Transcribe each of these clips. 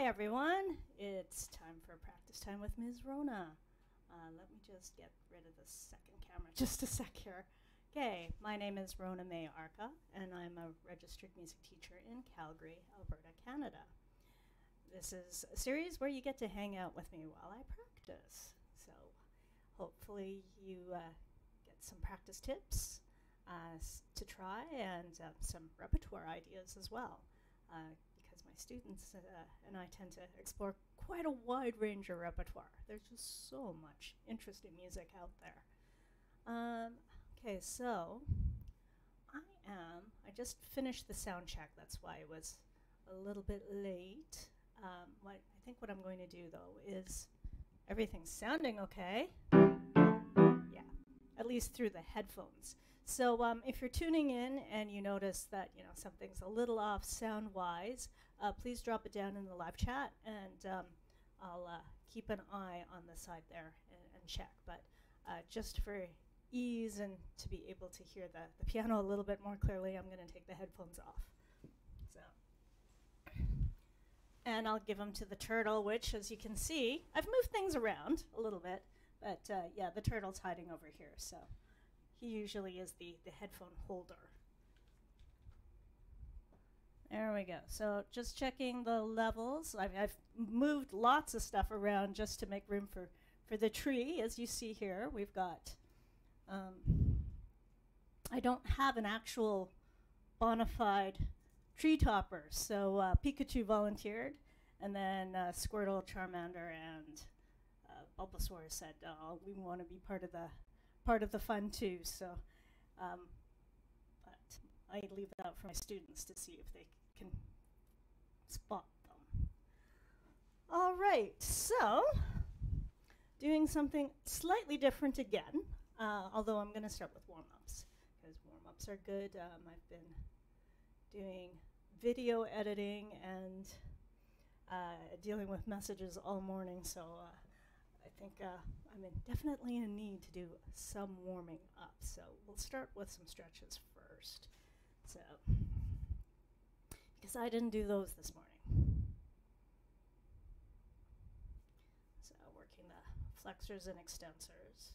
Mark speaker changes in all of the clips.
Speaker 1: Hi, everyone. It's time for practice time with Ms. Rhona. Uh, let me just get rid of the second camera just a sec here. Okay, my name is Rhona May Arca, and I'm a registered music teacher in Calgary, Alberta, Canada. This is a series where you get to hang out with me while I practice. So hopefully you uh, get some practice tips uh, to try and uh, some repertoire ideas as well. My students uh, and I tend to explore quite a wide range of repertoire. There's just so much interesting music out there. Um, okay, so I am, I just finished the sound check, that's why I was a little bit late. Um, what I think what I'm going to do though is everything's sounding okay. Yeah, at least through the headphones. So um, if you're tuning in and you notice that you know something's a little off sound-wise, uh, please drop it down in the live chat, and um, I'll uh, keep an eye on the side there and, and check. But uh, just for ease and to be able to hear the, the piano a little bit more clearly, I'm going to take the headphones off. So, and I'll give them to the turtle, which, as you can see, I've moved things around a little bit, but uh, yeah, the turtle's hiding over here. So he usually is the, the headphone holder. There we go. So just checking the levels. I've, I've, moved lots of stuff around just to make room for, for the tree. As you see here, we've got, um, I don't have an actual bona fide tree topper. So uh, Pikachu volunteered, and then uh, Squirtle, Charmander, and uh, Bulbasaur said, oh, we want to be part of the part of the fun too. So, um, but I leave that out for my students to see if they can spot them. All right, so doing something slightly different again, uh, although I'm going to start with warm-ups because warm-ups are good. Um, I've been doing video editing and uh, dealing with messages all morning, so uh, think uh, I'm in definitely in need to do some warming up. So we'll start with some stretches first. So because I didn't do those this morning. So working the flexors and extensors.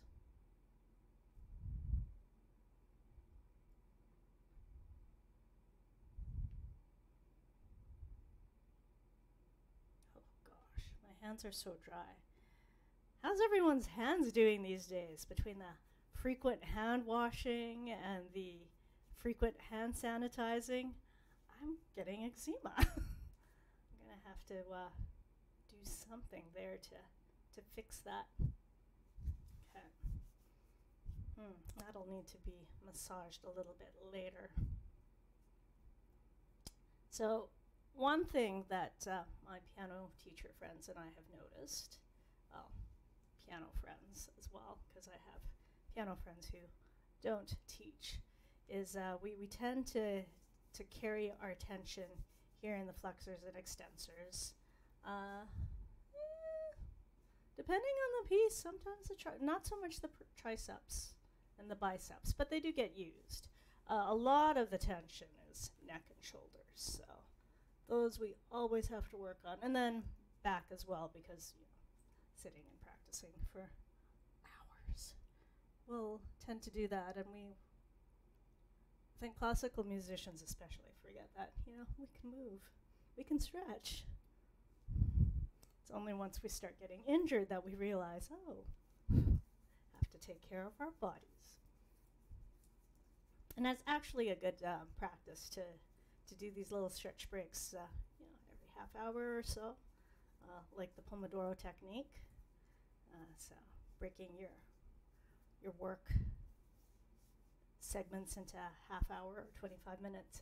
Speaker 1: Oh gosh, my hands are so dry. How's everyone's hands doing these days between the frequent hand washing and the frequent hand sanitizing? I'm getting eczema. I'm gonna have to uh, do something there to to fix that. Okay. Hmm, that'll need to be massaged a little bit later. So, one thing that uh, my piano teacher friends and I have noticed, well, piano friends as well, because I have piano friends who don't teach, is uh, we, we tend to to carry our attention here in the flexors and extensors. Uh, eh, depending on the piece, sometimes the tri- not so much the triceps and the biceps, but they do get used. Uh, a lot of the tension is neck and shoulders, so those we always have to work on, and then back as well because you know, sitting practicing for hours. We'll tend to do that, and we I think classical musicians especially forget that. You know, we can move, we can stretch. It's only once we start getting injured that we realize, oh, have to take care of our bodies. And that's actually a good uh, practice to to do these little stretch breaks, uh, you know, every half hour or so, uh, like the Pomodoro technique. Uh, so breaking your your work segments into half hour or 25 minute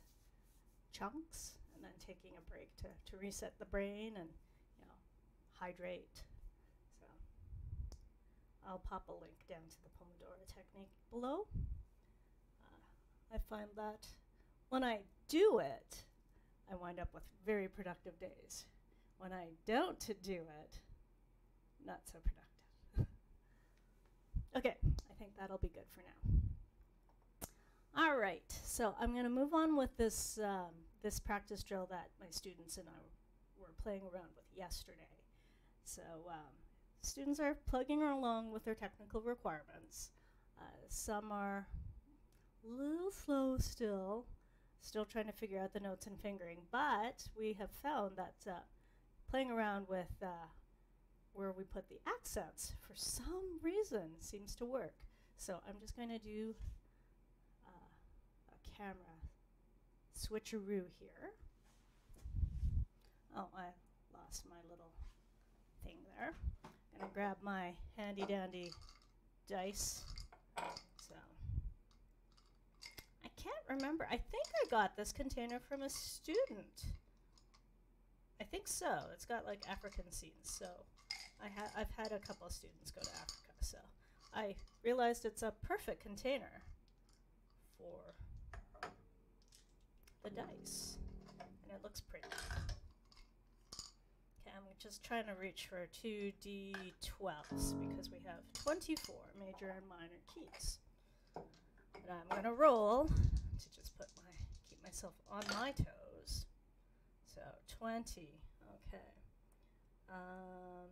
Speaker 1: chunks and then taking a break to, to reset the brain and you know hydrate. So I'll pop a link down to the Pomodoro technique below. Uh, I find that when I do it I wind up with very productive days. When I don't do it not so productive okay I think that'll be good for now all right, so I'm going to move on with this, um, this practice drill that my students and I were playing around with yesterday. So um, students are plugging along with their technical requirements. Uh, some are a little slow still, still trying to figure out the notes and fingering, but we have found that uh, playing around with uh, where we put the accents for some reason seems to work. So I'm just going to do uh, a camera switcheroo here. Oh, I lost my little thing there. I'm going to grab my handy dandy dice. So I can't remember. I think I got this container from a student. I think so. It's got like African scenes. So I ha I've had a couple of students go to Africa. So I realized it's a perfect container for the dice. And it looks pretty. Okay, I'm just trying to reach for two D12s because we have 24 major and minor keys. And I'm going to roll to just put my keep myself on my toes. So 20. Okay. Um,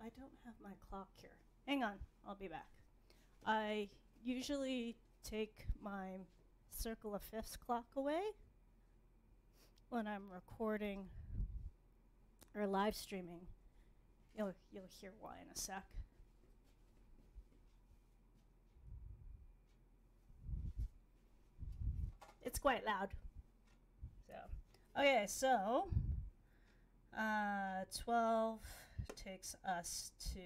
Speaker 1: I don't have my clock here. Hang on, I'll be back. I usually take my circle of fifths clock away when I'm recording or live streaming. You'll you'll hear why in a sec. It's quite loud. So okay, so uh, twelve takes us to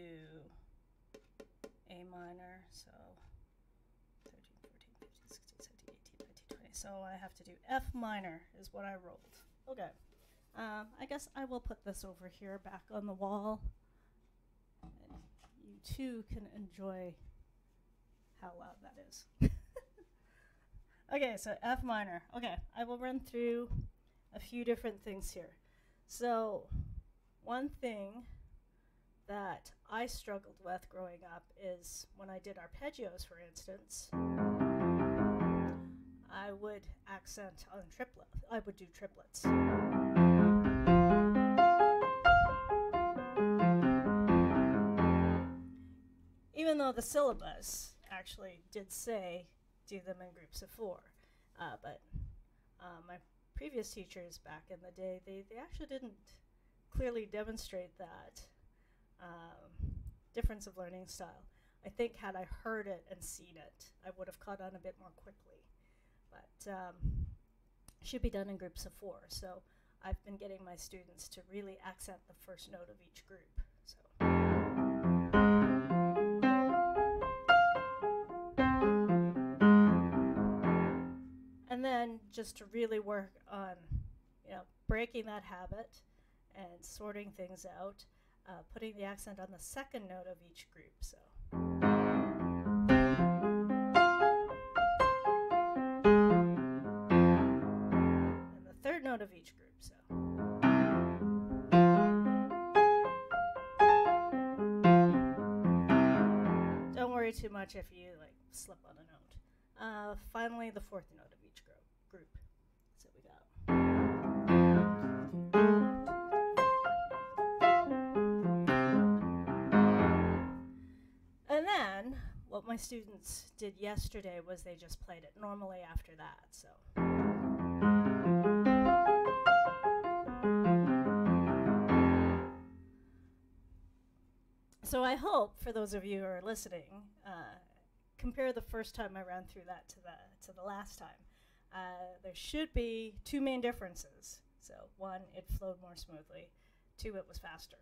Speaker 1: A minor, so 13, 14, 15, 16, 17, 18, 19, 20. So I have to do F minor is what I rolled. Okay. Um, I guess I will put this over here back on the wall. And you too can enjoy how loud that is. okay, so F minor. Okay, I will run through a few different things here. So, one thing that I struggled with growing up is when I did arpeggios, for instance, I would accent on triplet. I would do triplets. Even though the syllabus actually did say do them in groups of four, uh, but uh, my previous teachers back in the day, they, they actually didn't clearly demonstrate that um, difference of learning style. I think had I heard it and seen it, I would have caught on a bit more quickly. But um, should be done in groups of four. So I've been getting my students to really accent the first note of each group. So. And then just to really work on, you know, breaking that habit and sorting things out uh, putting the accent on the second note of each group. So. And the third note of each group. So. Don't worry too much if you like slip on a note. Uh, finally, the fourth note what my students did yesterday was they just played it normally after that. So. So I hope for those of you who are listening, uh, compare the first time I ran through that to the to the last time. Uh, there should be two main differences. So one, it flowed more smoothly. Two, it was faster.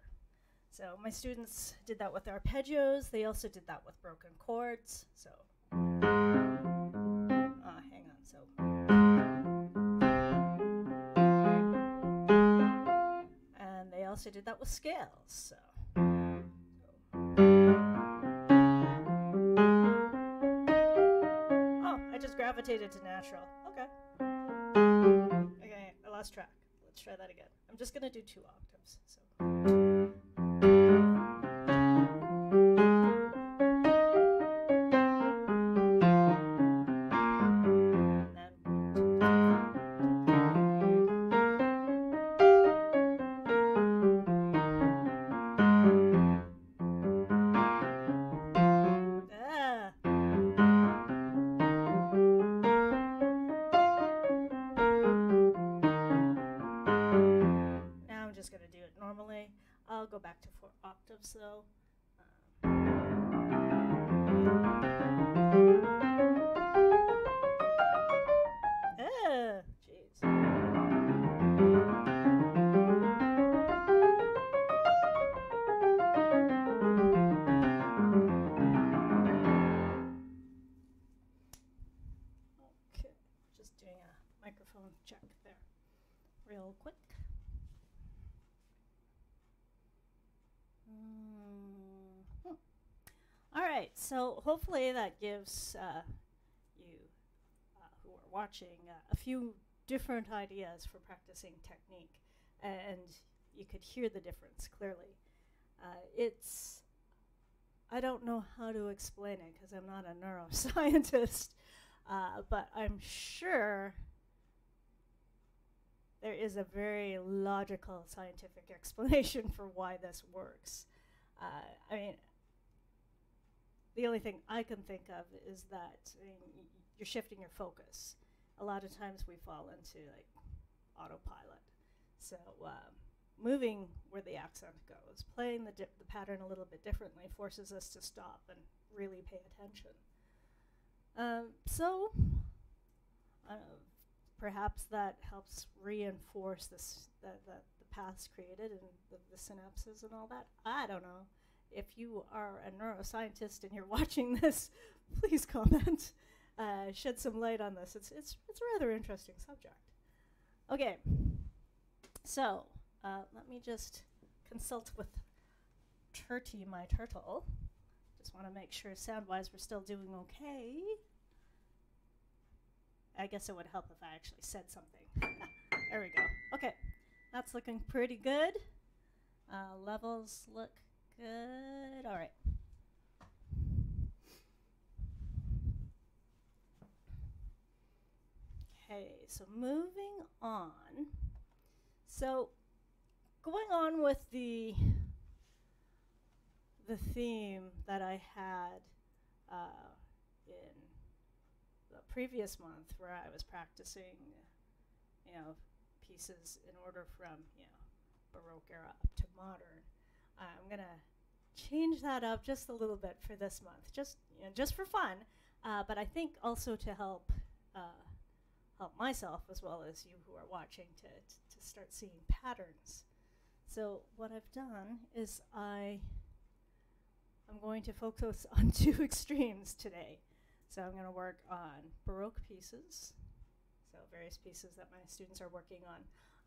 Speaker 1: So my students did that with arpeggios. They also did that with broken chords. So, uh, hang on. So. And they also did that with scales. So. Oh, I just gravitated to natural. Okay. Okay, I lost track. Let's try that again. I'm just going to do two octaves. Right, so hopefully that gives uh, you uh, who are watching uh, a few different ideas for practicing technique, and you could hear the difference clearly. Uh, it's I don't know how to explain it because I'm not a neuroscientist, uh, but I'm sure there is a very logical scientific explanation for why this works. Uh, I mean, the only thing I can think of is that I mean, you're shifting your focus. A lot of times we fall into like autopilot. So um, moving where the accent goes, playing the, the pattern a little bit differently forces us to stop and really pay attention. Um, so uh, perhaps that helps reinforce this the, the, the paths created and the, the synapses and all that. I don't know. If you are a neuroscientist and you're watching this, please comment. Uh, shed some light on this. It's it's it's a rather interesting subject. Okay, so uh, let me just consult with Turty, my turtle. Just want to make sure sound-wise we're still doing okay. I guess it would help if I actually said something. there we go. Okay, that's looking pretty good. Uh, levels look good. All right. Okay, so moving on. So, going on with the the theme that I had uh, in the previous month, where I was practicing, you know, pieces in order from you know Baroque era up to modern. I'm gonna change that up just a little bit for this month, just you know, just for fun, uh, but I think also to help uh, help myself as well as you who are watching to to start seeing patterns. So what I've done is I I'm going to focus on two extremes today. So I'm going to work on Baroque pieces, so various pieces that my students are working on.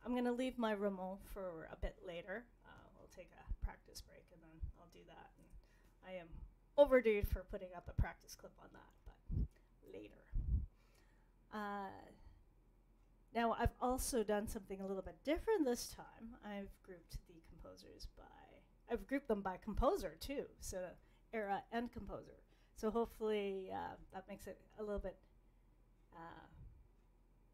Speaker 1: I'm going to leave my Rameau for a bit later. Take a practice break and then I'll do that. And I am overdue for putting up a practice clip on that, but later. Uh, now, I've also done something a little bit different this time. I've grouped the composers by, I've grouped them by composer too, so era and composer. So hopefully uh, that makes it a little bit uh,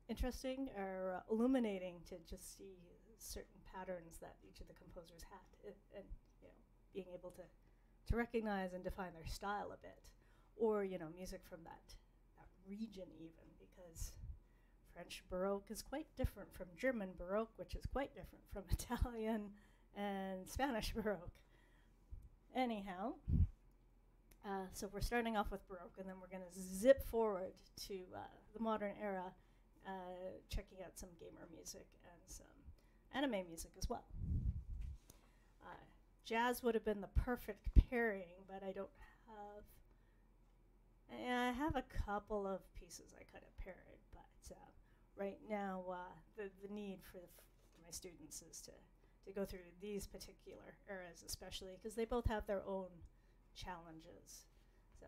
Speaker 1: interesting or illuminating to just see certain patterns that each of the composers had, i- and you know, being able to to recognize and define their style a bit, or you know, music from that that region even, because French Baroque is quite different from German Baroque, which is quite different from Italian and Spanish Baroque. Anyhow, uh, so we're starting off with Baroque, and then we're going to zip forward to uh, the modern era, uh, checking out some gamer music and some anime music as well. Uh, jazz would have been the perfect pairing, but I don't have. I have a couple of pieces I could have paired, but uh, right now uh, the the need for, for my students is to to go through these particular eras, especially because they both have their own challenges. So,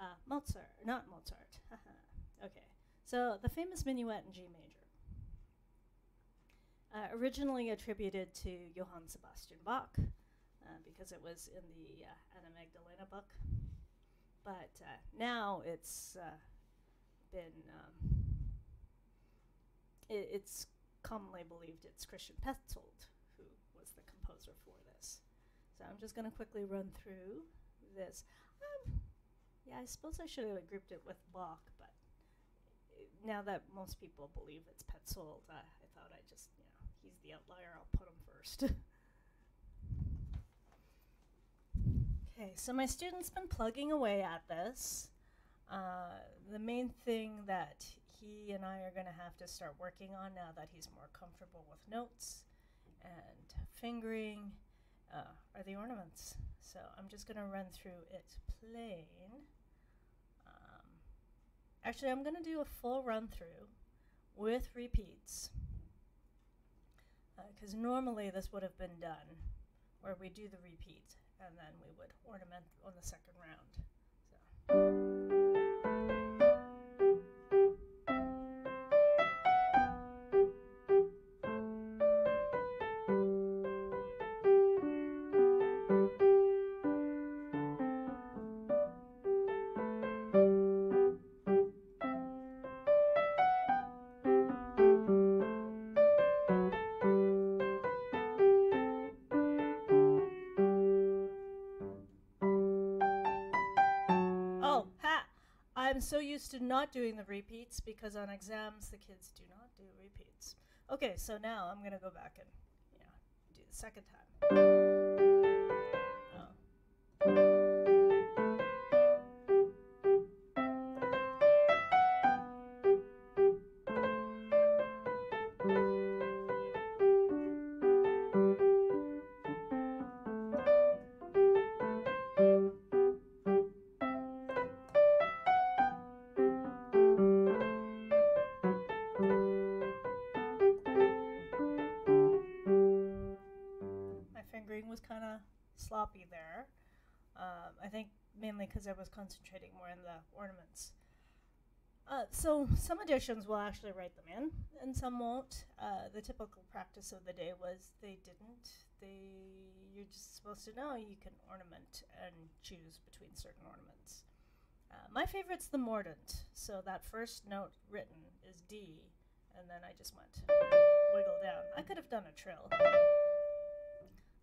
Speaker 1: uh, Mozart, not Mozart. okay, so the famous minuet in G major, uh, originally attributed to Johann Sebastian Bach, uh, because it was in the uh, Anna Magdalena book, but uh, now it's uh, been um, i it's commonly believed it's Christian Petzold who was the composer for this. So I'm just going to quickly run through this. Um, yeah, I suppose I should have grouped it with Bach, but uh, now that most people believe it's Petzold, uh, I thought I just, the outlier. I'll put them first. Okay, so my student's been plugging away at this. Uh, the main thing that he and I are going to have to start working on now that he's more comfortable with notes and fingering uh, are the ornaments. So I'm just going to run through it plain. Um, actually, I'm going to do a full run through with repeats because uh, normally this would have been done where we do the repeat and then we would ornament on the second round. So. I'm so used to not doing the repeats because on exams the kids do not do repeats. Okay, so now I'm going to go back and yeah, do the second time. Concentrating more on the ornaments. Uh, so some editions will actually write them in, and some won't. Uh, the typical practice of the day was they didn't. They you're just supposed to know you can ornament and choose between certain ornaments. Uh, my favorite's the mordent. So that first note written is D, and then I just went wiggle down. I could have done a trill.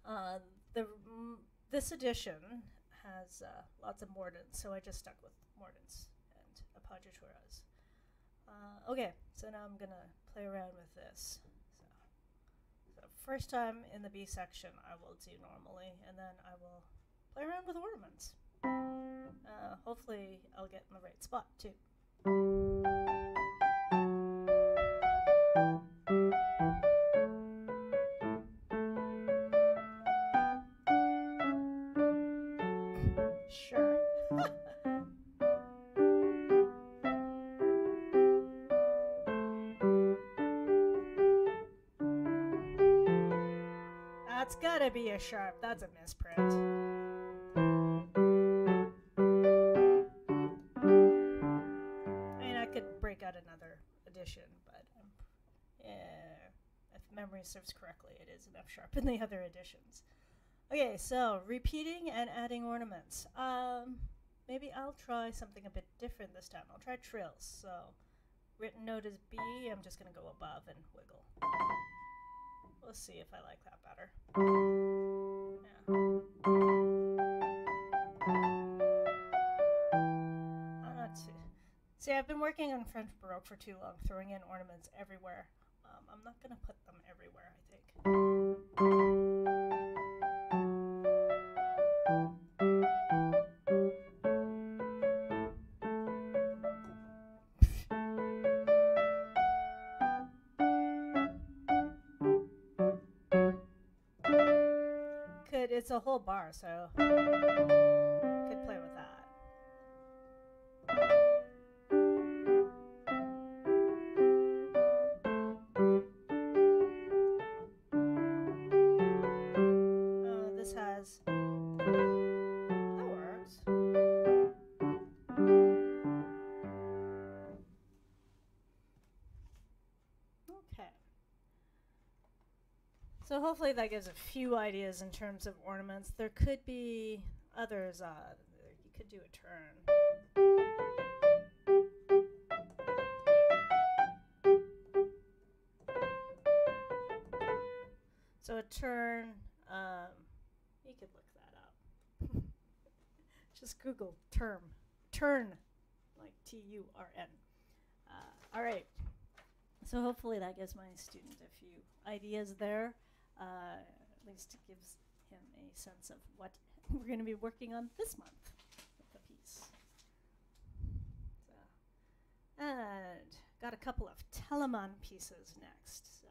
Speaker 1: Uh, the this edition has uh, lots of mordents, so I just stuck with mordents and appoggiaturas. Uh, okay, so now I'm gonna play around with this. So, so first time in the B section, I will do normally, and then I will play around with ornaments. Uh, hopefully, I'll get in the right spot too. Be a sharp. That's a misprint. I mean, I could break out another edition, but um, yeah, if memory serves correctly, it is an F sharp in the other editions. Okay, so repeating and adding ornaments. Um, maybe I'll try something a bit different this time. I'll try trills. So written note is B. I'm just going to go above and wiggle. Let's see if I like that better. Yeah. Too. See, I've been working on French Baroque for too long, throwing in ornaments everywhere. Um, I'm not going to put them everywhere, I think. It's a whole bar, so hopefully that gives a few ideas in terms of ornaments. There could be others. Uh, you could do a turn. So a turn, um, you could look that up. Just Google term, turn, like T-U-R-N. Uh, all right. So hopefully that gives my student a few ideas there. Uh, at least gives him a sense of what we're going to be working on this month with the piece. So, and got a couple of Telemann pieces next. So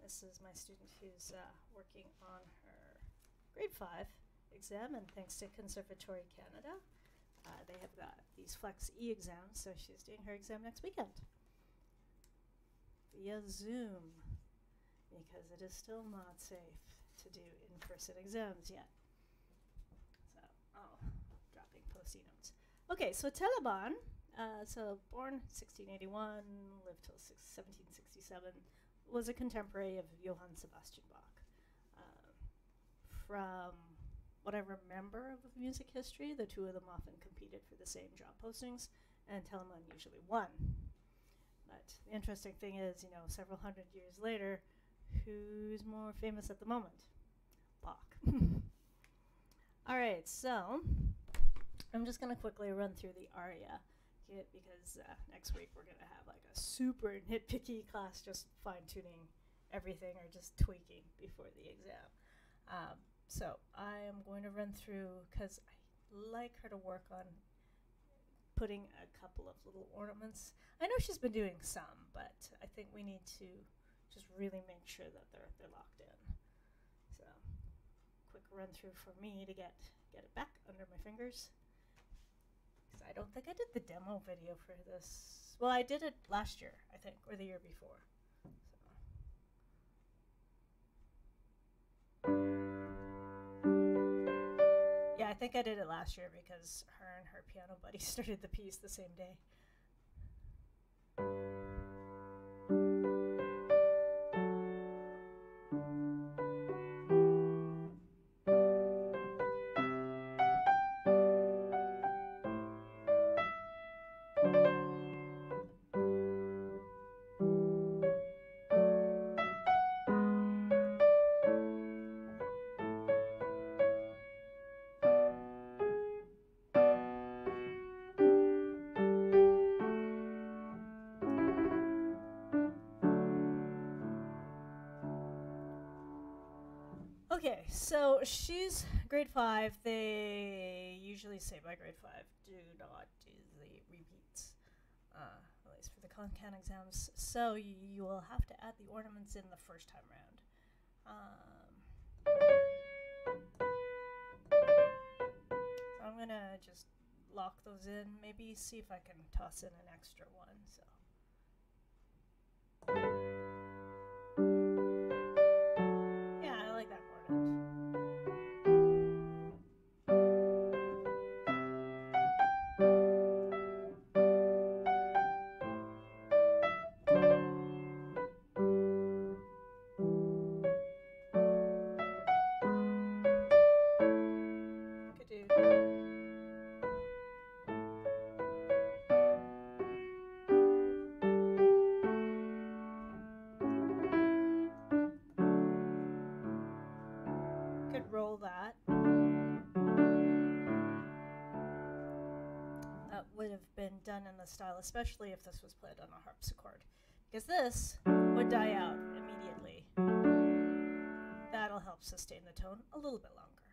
Speaker 1: this is my student who's uh, working on her grade five exam, and thanks to Conservatory Canada, uh, they have got these Flex E exams, so she's doing her exam next weekend via Zoom because it is still not safe to do in-person exams yet. So, oh, dropping post-it notes. Okay, so Telemann, uh, so born 1681, lived till 1767, was a contemporary of Johann Sebastian Bach. Um, from what I remember of music history, the two of them often competed for the same job postings, and Telemann usually won. But the interesting thing is, you know, several hundred years later, who's more famous at the moment? Bach. All right, so I'm just going to quickly run through the aria kit because uh, next week we're going to have like a super nitpicky class just fine tuning everything or just tweaking before the exam. Um, so I am going to run through because I like her to work on putting a couple of little ornaments. I know she's been doing some, but I think we need to just really make sure that they're they're locked in. So, quick run through for me to get get it back under my fingers. Because I don't think I did the demo video for this. Well, I did it last year, I think, or the year before. So. Yeah, I think I did it last year because her and her piano buddy started the piece the same day. She's grade five. They usually say by grade five, do not do the repeats, uh, at least for the ConCan exams. So you, you, will have to add the ornaments in the first time round. Um, so I'm gonna just lock those in. Maybe see if I can toss in an extra one. So. Style, especially if this was played on a harpsichord. Because this would die out immediately. That'll help sustain the tone a little bit longer.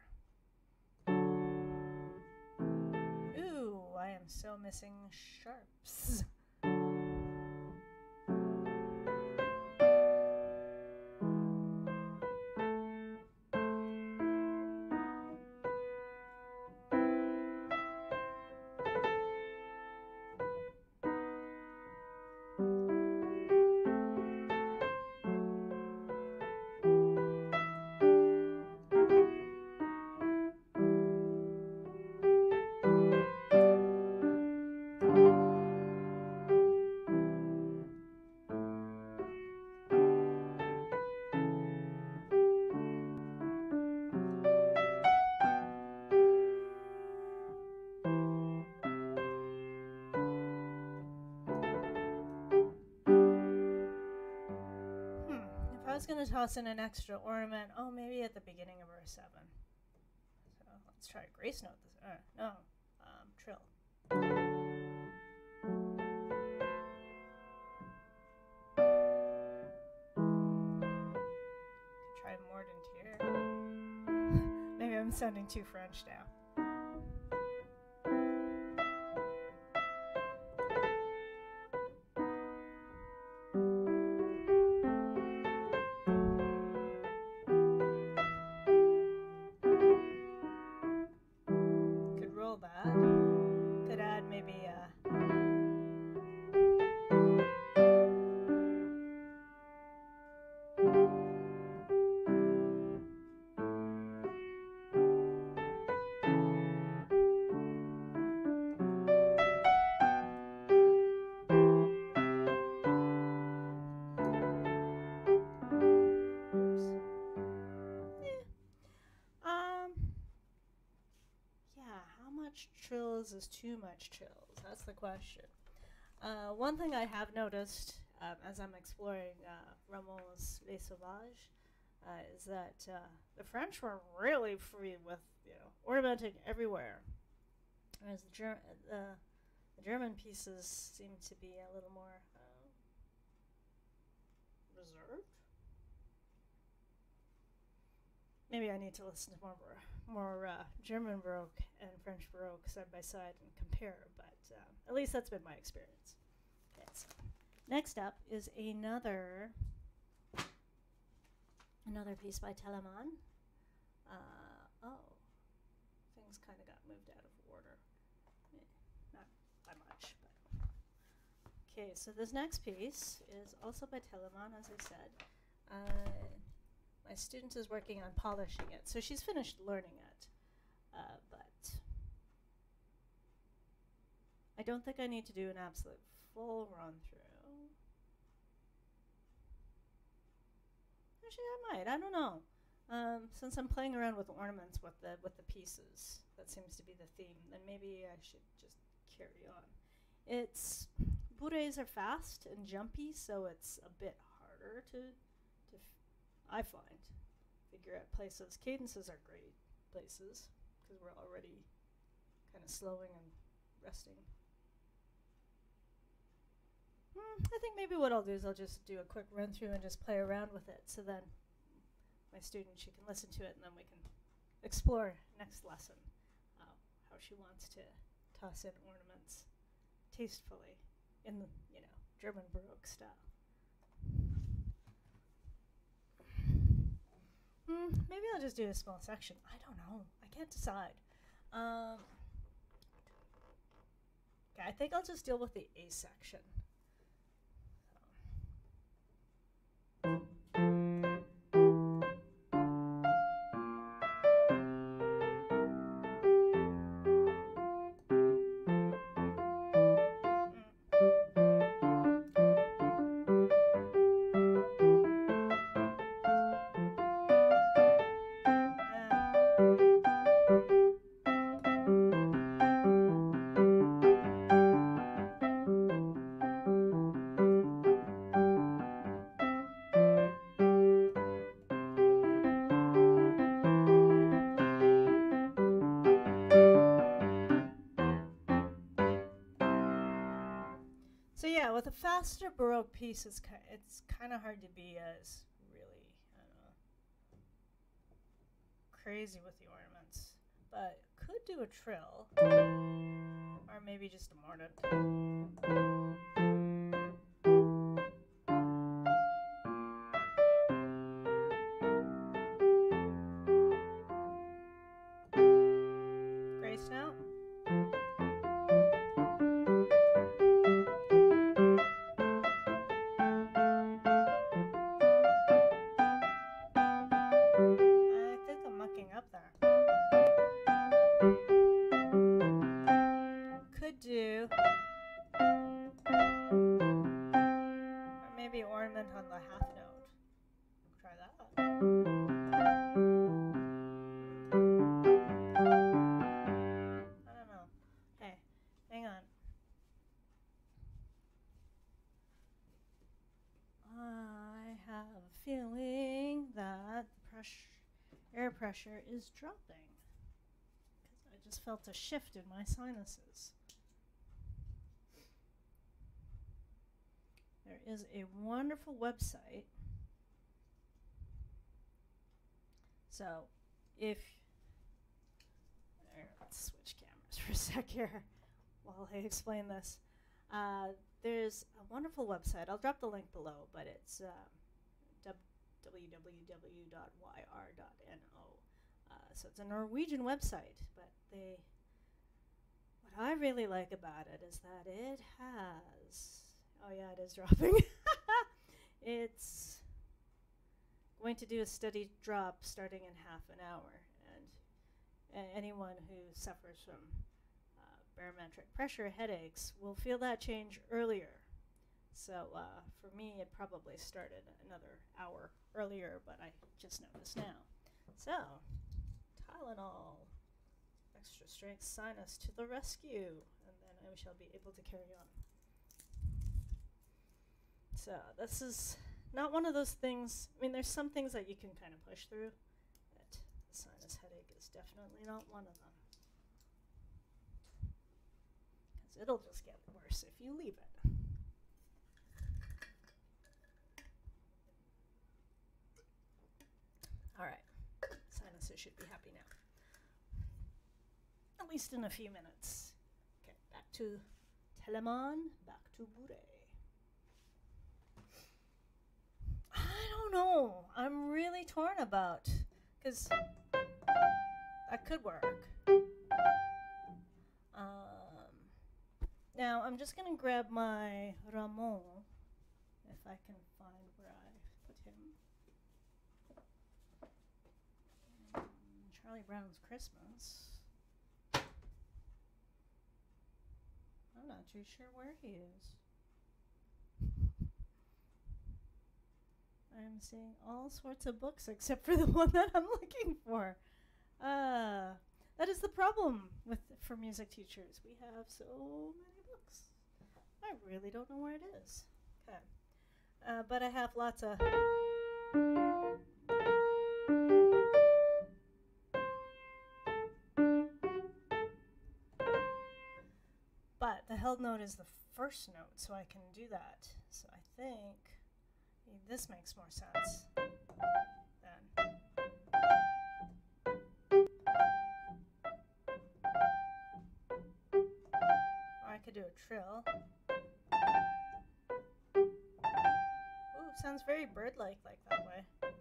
Speaker 1: Ooh, I am so missing sharps. was going to toss in an extra ornament. Oh, maybe at the beginning of verse 7. So let's try a grace note this. Uh, no, um, trill. Could try mordent here. maybe I'm I'm sounding too French now. Trills is too much chills? That's the question. Uh, one thing I have noticed um, as I'm exploring uh, Rameau's Les Sauvages uh, is that uh, the French were really free with you know ornamenting everywhere, whereas the, Ger- the, the German pieces seem to be a little more uh, reserved. Maybe I need to listen to more more uh, German Baroque and French Baroque side by side and compare, but um, at least that's been my experience. So next up is another another piece by Telemann. Uh, oh, things kind of got moved out of order. Eh, not by much, but okay. So this next piece is also by Telemann, as I said. Uh, my student is working on polishing it, so she's finished learning it. Uh, but I don't think I need to do an absolute full run through. Actually, I might. I don't know. Um, since I'm playing around with ornaments with the with the pieces, that seems to be the theme. Then maybe I should just carry on. It's bourrées are fast and jumpy, so it's a bit harder to I find figure out places. Cadences are great places because we're already kind of slowing and resting. Hmm, I think maybe what I'll do is I'll just do a quick run through and just play around with it. So then my student she can listen to it and then we can explore next lesson uh, how she wants to toss in ornaments tastefully in the you know German Baroque style. Mm, maybe I'll just do a small section. I don't know. I can't decide. Um, okay, I think I'll just deal with the A section. Baroque piece, it's ki- it's kind of hard to be as really know crazy with the ornaments, but could do a trill or maybe just a mordent. Pressure, air pressure is dropping. I just felt a shift in my sinuses. There is a wonderful website. So, if let's switch cameras for a sec here while I explain this. Uh, there's a wonderful website. I'll drop the link below, but it's um, www.yr.no. Uh, so it's a Norwegian website, but they. What I really like about it is that it has. Oh yeah, it is dropping. it's going to do a steady drop starting in half an hour, and anyone who suffers from uh, barometric pressure headaches will feel that change earlier. So uh, for me, it probably started another hour earlier, but I just noticed now. So, Tylenol, extra strength sinus to the rescue, and then I shall be able to carry on. So, this is not one of those things. I mean, there's some things that you can kind of push through, but sinus headache is definitely not one of them. Because it'll just get worse if you leave it. All right, sinuses should be happy now. At least in a few minutes. Okay, back to Telemann, back to Bourrée. I don't know. I'm really torn about because that could work. Um, now I'm just gonna grab my Ramon if I can find where I put him. Charlie Brown's Christmas. I'm not too sure where he is. I'm seeing all sorts of books except for the one that I'm looking for. Uh, that is the problem with for music teachers. We have so many books. I really don't know where it is. Okay. Uh, but I have lots of. The held note is the first note, so I can do that. So I think this makes more sense. Then. I could do a trill. Ooh, sounds very bird-like like that way.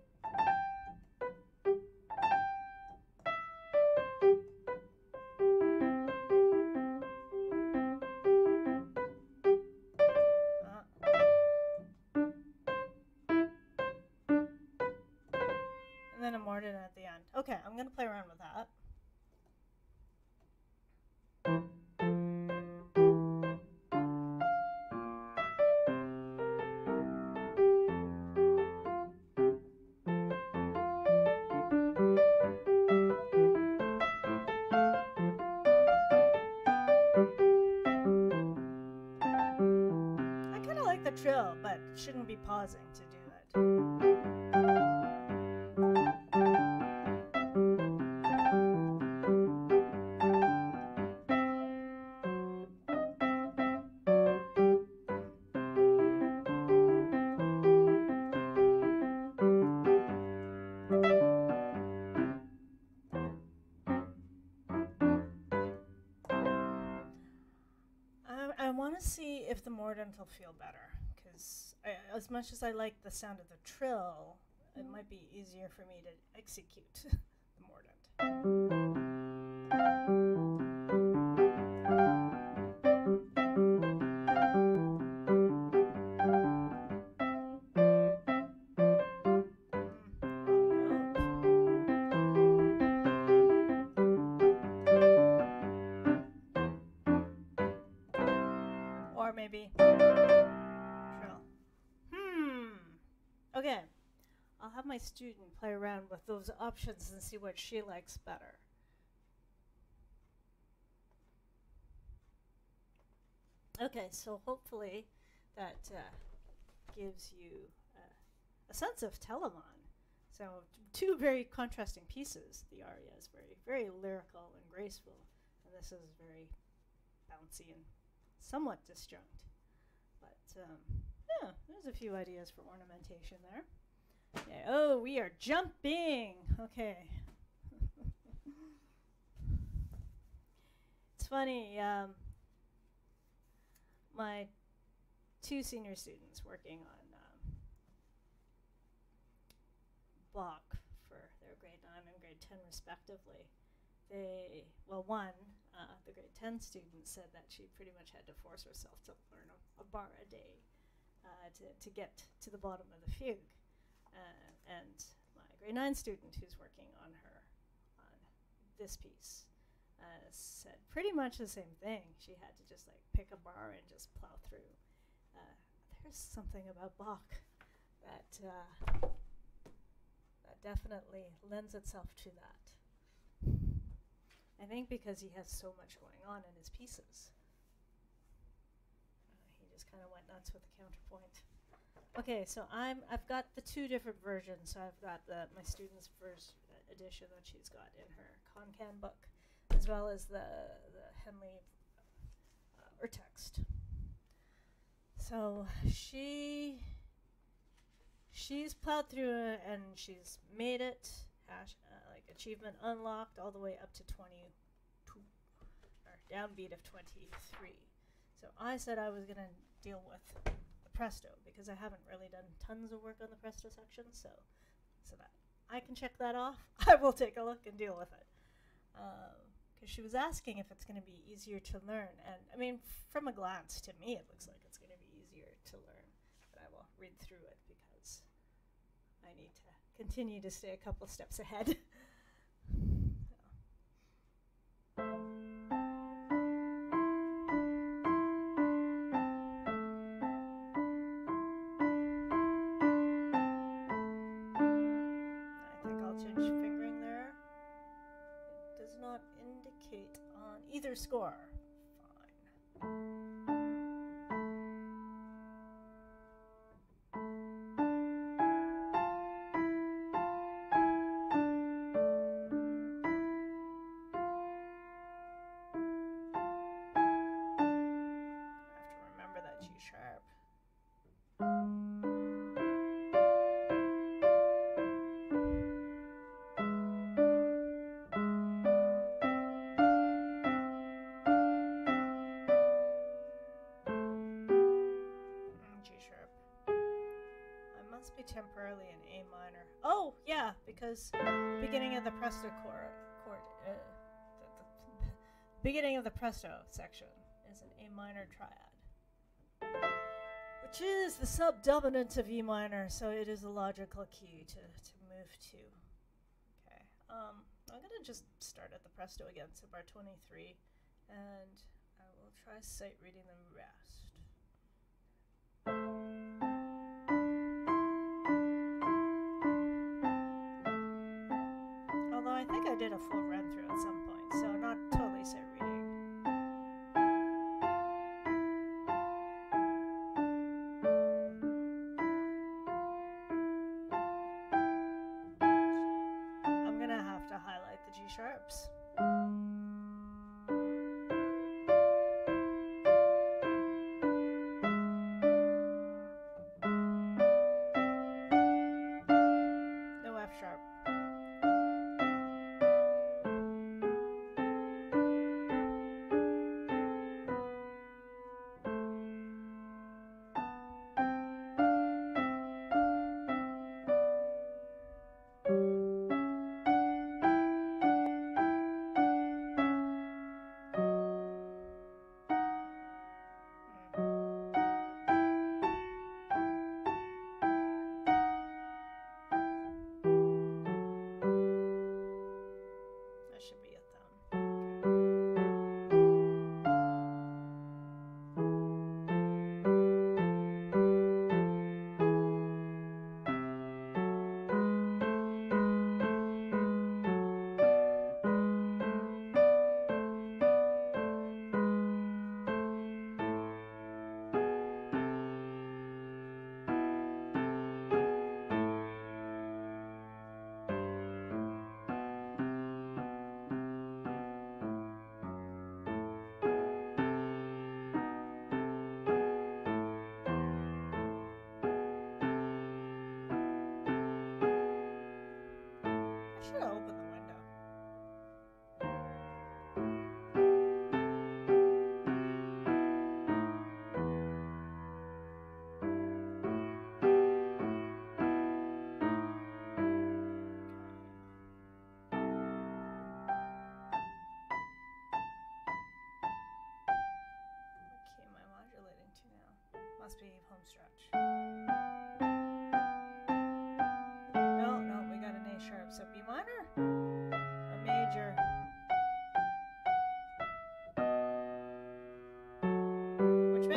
Speaker 1: As much as I like the sound of the trill, it mm-hmm. might be easier for me to execute the mordent. Student play around with those options and see what she likes better. Okay, so hopefully that uh, gives you uh, a sense of Telemann. So two very contrasting pieces. The aria is very, very lyrical and graceful, and this is very bouncy and somewhat disjunct. But um, yeah, there's a few ideas for ornamentation there. Okay. Oh, we are jumping. Okay. it's funny. Um, my two senior students working on um, Bach for their grade 9 and grade 10 respectively, they, well, one, uh, the grade 10 student said that she pretty much had to force herself to learn a, a bar a day uh, to, to get to the bottom of the fugue. Uh, and my grade 9 student who's working on her, on this piece, uh, said pretty much the same thing. She had to just like pick a bar and just plow through. Uh, there's something about Bach that uh, that definitely lends itself to that. I think because he has so much going on in his pieces. Uh, he just kind of went nuts with the counterpoint. Okay, so I'm I've got the two different versions. So I've got the my student's first edition that she's got in her ConCan book, as well as the the Henle uh, Urtext. So she she's plowed through it and she's made it hash, uh, like achievement unlocked all the way up to 22 or downbeat of 23. So I said I was gonna deal with Presto because I haven't really done tons of work on the Presto section, so so that I can check that off. I will take a look and deal with it. Because um, she was asking if it's going to be easier to learn. And I mean, from a glance, to me, it looks like it's going to be easier to learn. But I will read through it because I need to continue to stay a couple steps ahead. score. The beginning of the Presto chord, chord uh, the, the beginning of the Presto section is an A minor triad, which is the subdominant of E minor, so it is a logical key to, to move to. Okay, um, I'm to just start at the Presto again, so bar 23, and I will try sight reading the rest. I did a full run through at some point, so not totally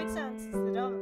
Speaker 1: Makes sense, it's the dominant.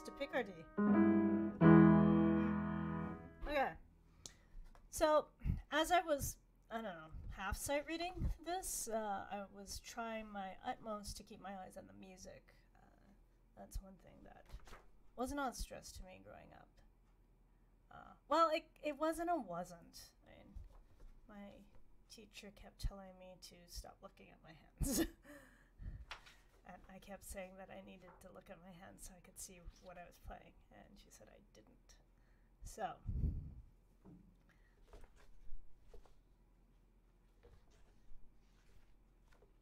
Speaker 1: To. Picardy. Okay. So, as I was, I don't know, half sight reading this, uh, I was trying my utmost to keep my eyes on the music. Uh, that's one thing that was not stress to me growing up. Uh, well, it, it wasn't and wasn't. I mean, my teacher kept telling me to stop looking at my hands. kept saying that I needed to look at my hands so I could see what I was playing. And she said I didn't. So.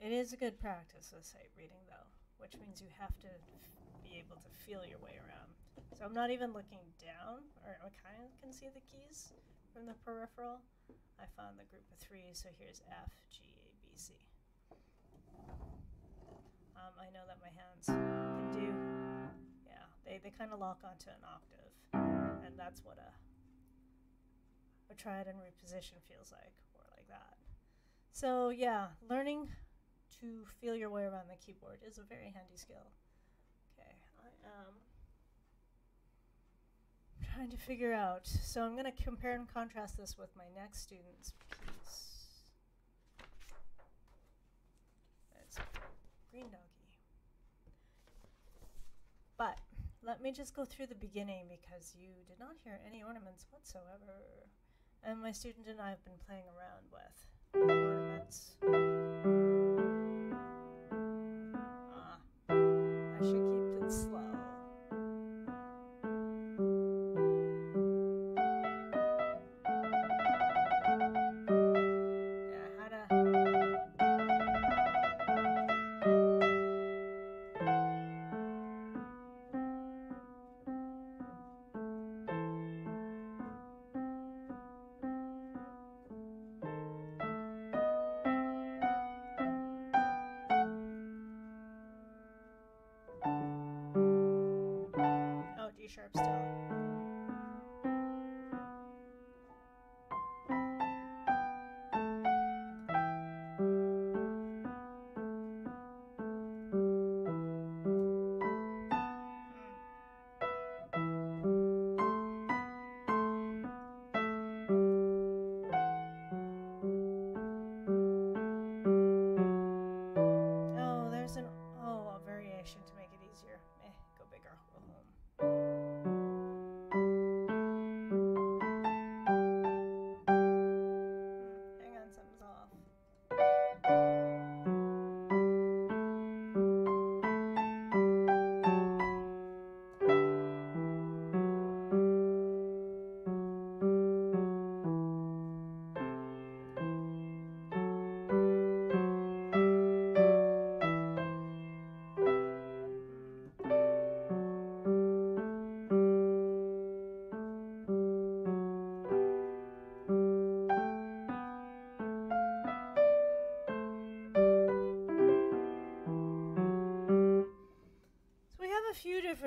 Speaker 1: It is a good practice with sight reading, though, which means you have to be able to feel your way around. So I'm not even looking down, or I kind of can see the keys from the peripheral. I found the group of three, so here's F, G, A, B, C. Um, I know that my hands can do, yeah, they, they kind of lock onto an octave, and that's what a, a triad and reposition feels like, or like that. So, yeah, learning to feel your way around the keyboard is a very handy skill. Okay, I am trying to figure out. So I'm going to compare and contrast this with my next student's piece. It's Green Doggy. But let me just go through the beginning because you did not hear any ornaments whatsoever. And my student and I have been playing around with ornaments. Ah, I should keep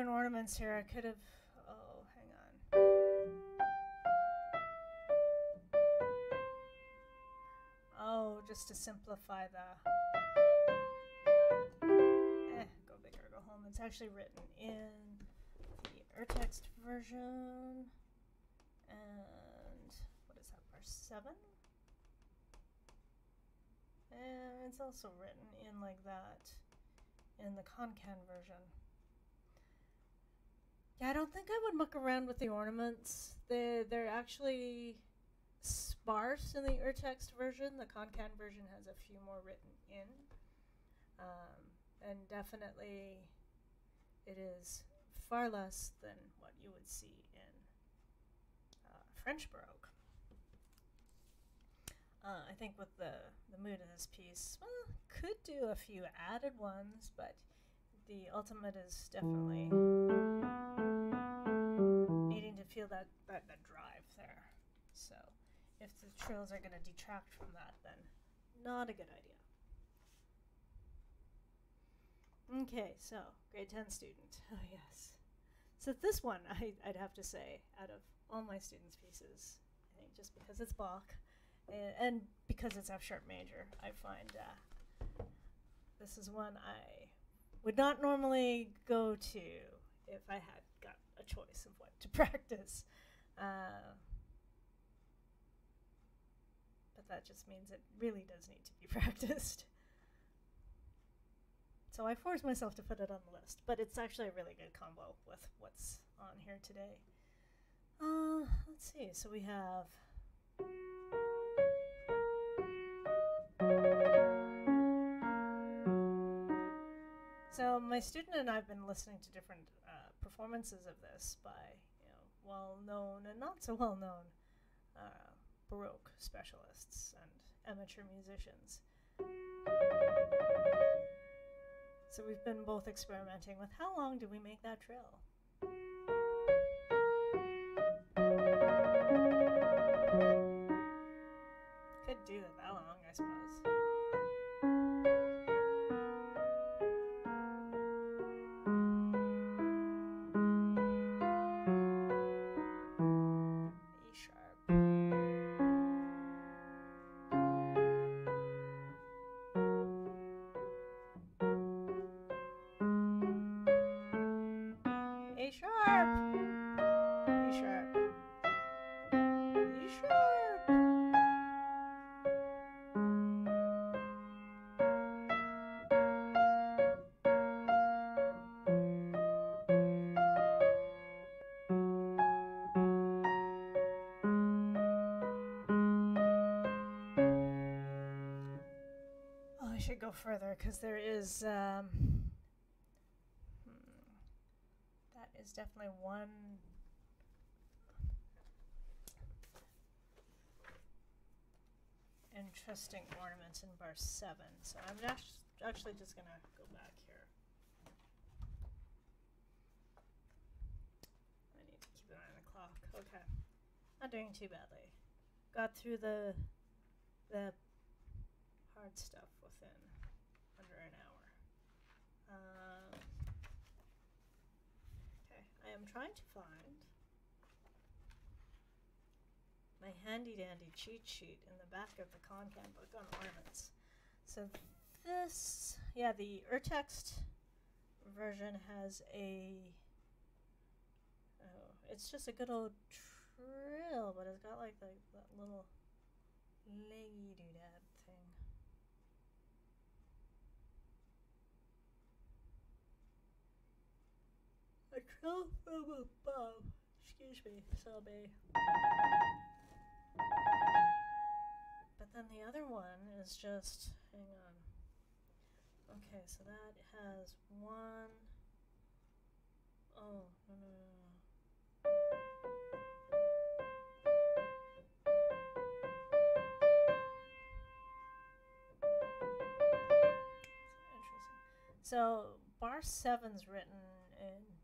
Speaker 1: ornaments here. I could have. Oh, hang on. Oh, just to simplify the. Eh, go big or go home. It's actually written in the Urtext version. And what is that, bar 7? And it's also written in like that in the ConCan version. Yeah, I don't think I would muck around with the ornaments. They they're actually sparse in the Urtext version. The ConCan version has a few more written in, um, and definitely it is far less than what you would see in uh, French Baroque. Uh, I think with the the mood of this piece, well, could do a few added ones, but the ultimate is definitely needing to feel that, that, that drive there. So if the trills are going to detract from that, then not a good idea. Okay, so grade 10 student. Oh, yes. So this one, I, I'd have to say, out of all my students' pieces, I think just because it's Bach and, and because it's F sharp major, I find uh, this is one I would not normally go to if I had a choice of what to practice. Uh, but that just means it really does need to be practiced. So I forced myself to put it on the list, but it's actually a really good combo with what's on here today. Uh, let's see. So we have. So my student and I have been listening to different performances of this by you know well-known and not so well-known uh, Baroque specialists and amateur musicians. So we've been both experimenting with how long do we make that trill? Could do it that long, I suppose. Further because there is. Um, hmm, that is definitely one. Interesting ornament in bar seven. So I'm act- actually just gonna go back here. I need to keep an eye on the clock. Okay, not doing too badly. Got through the the hard stuff within under an hour. Um, okay, I am trying to find my handy dandy cheat sheet in the back of the ConCan book on ornaments. So this, yeah, the Urtext version has a. Oh, it's just a good old trill, but it's got like the, that little leggy doodad Excuse me, sorry. But then the other one is just. Hang on. Okay, so that has one. Oh, no, no, no, no. Interesting. So bar seven's written in.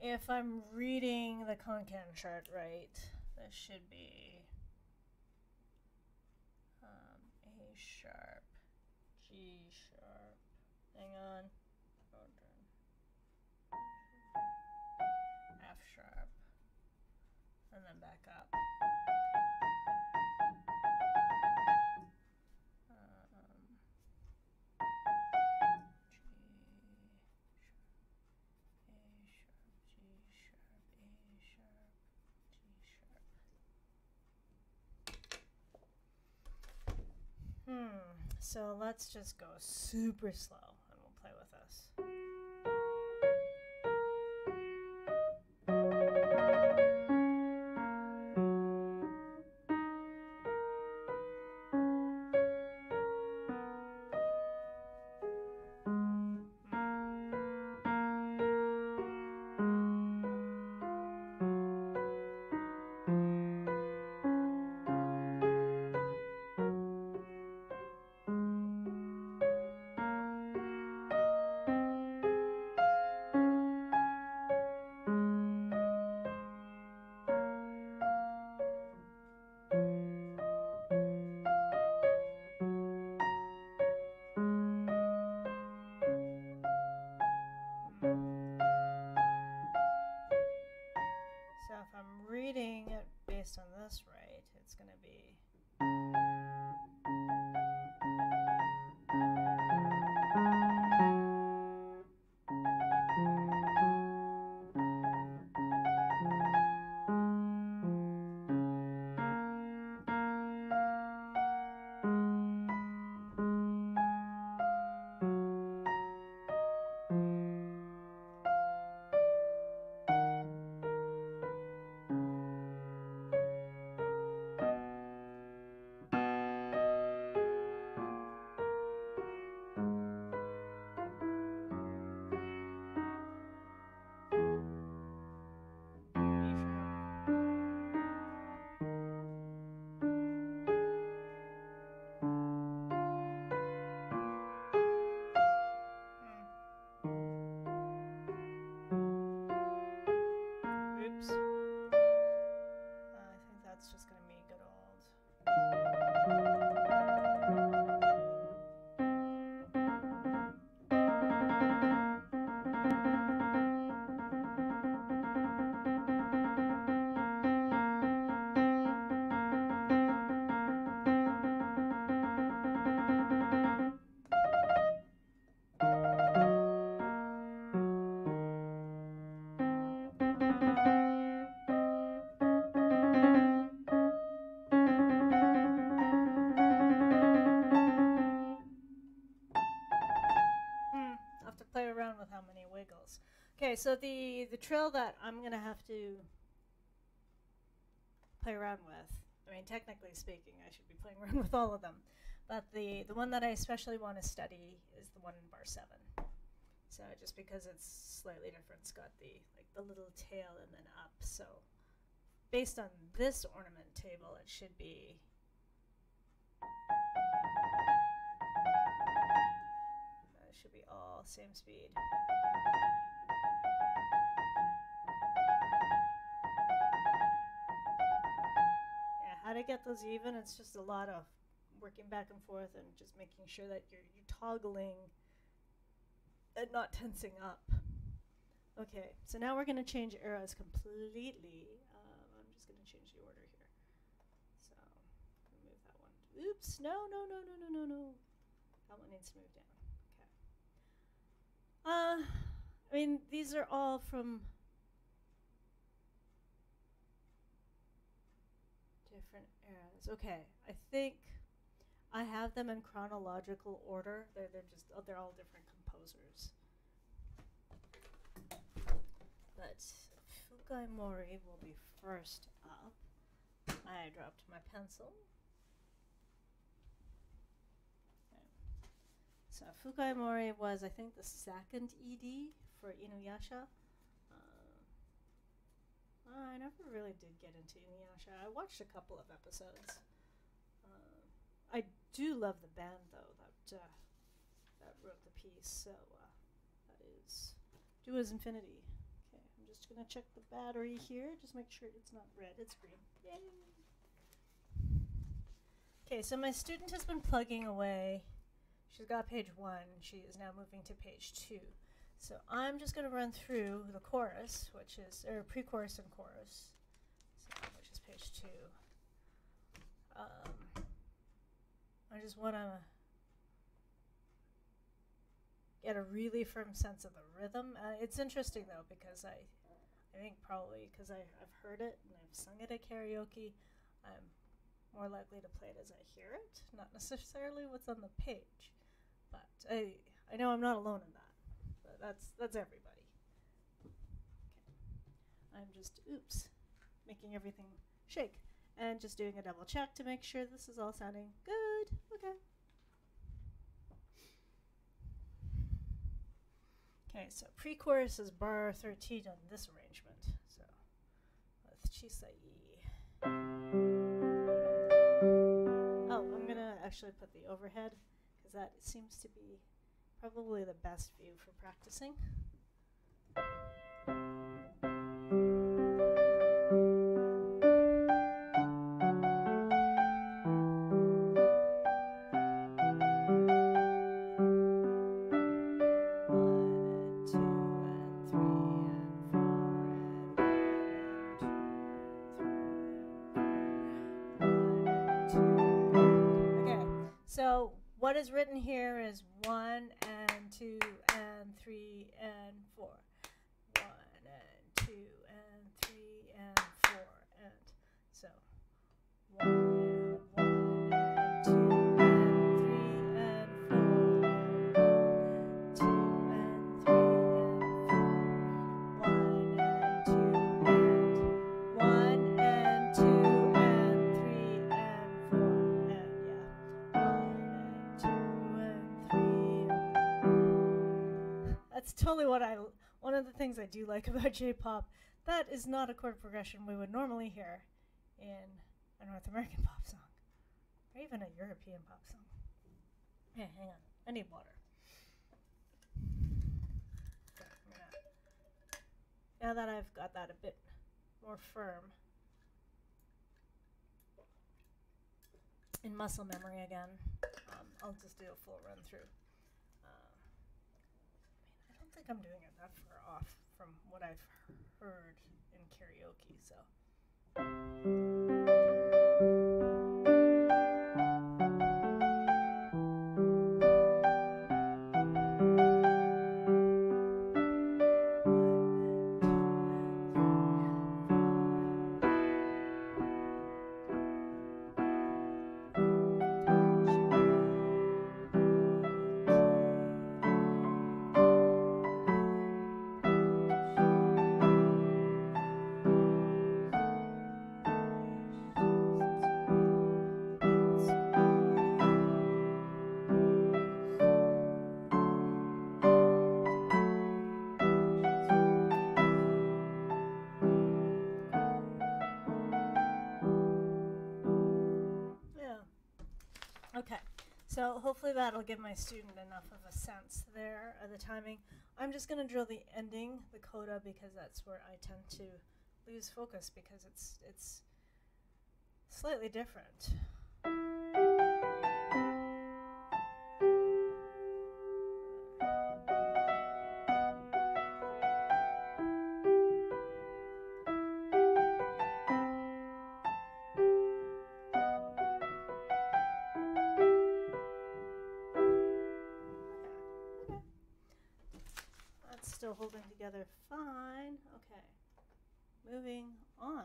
Speaker 1: If I'm reading the ConCan chart right, this should be um, A sharp, G sharp. Hang on. Then back up. Um. Hmm. So let's just go super slow so the the trill that I'm gonna have to play around with. I mean, technically speaking, I should be playing around with all of them, but the the one that I especially want to study is the one in bar seven. So just because it's slightly different, it's got the like the little tail and then up. So based on this ornament table, it should be. Should be all same speed. To get those even? It's just a lot of working back and forth and just making sure that you're you're toggling and not tensing up. Okay, so now we're going to change eras completely. Um, I'm just going to change the order here. So remove that one. Oops! No, no, no, no, no, no, no. That one needs to move down. Okay. Uh, I mean, these are all from different Okay, I think I have them in chronological order. They're they're just oh, they're all different composers. But Fukai Mori will be first up. I dropped my pencil. So Fukai Mori was, I think, the second ED for Inuyasha. I never really did get into Inuyasha. I watched a couple of episodes. Uh, I do love the band though that uh, that wrote the piece. So uh, that is Do as Infinity. Okay, I'm just gonna check the battery here. Just make sure it's not red. It's green. Yay! Okay, so my student has been plugging away. She's got page one. She is now moving to page two. So I'm just going to run through the chorus, which is, or pre chorus and chorus, so, which is page two. Um, I just want to get a really firm sense of the rhythm. Uh, it's interesting though because I, I think probably because I've heard it and I've sung it at karaoke, I'm more likely to play it as I hear it, not necessarily what's on the page. But I, I know I'm not alone in that that's that's everybody. Okay. I'm just oops, making everything shake and just doing a double check to make sure this is all sounding good. Okay. Okay, so pre-chorus is bar 13 on this arrangement. So with Chisai. Oh, I'm gonna actually put the overhead because that seems to be probably the best view for practicing. So what is written here What I. One of the things I do like about J-pop. That is not a chord progression we would normally hear in a North American pop song, or even a European pop song. Hey, hang on. I need water. Now that I've got that a bit more firm in muscle memory again, um, I'll just do a full run through. Uh, I mean, I don't think I'm doing it that far off from what I've heard in karaoke, so. So hopefully that'll give my student enough of a sense there of the timing. I'm just going to drill the ending, the coda, because that's where I tend to lose focus because it's it's slightly different. Moving on.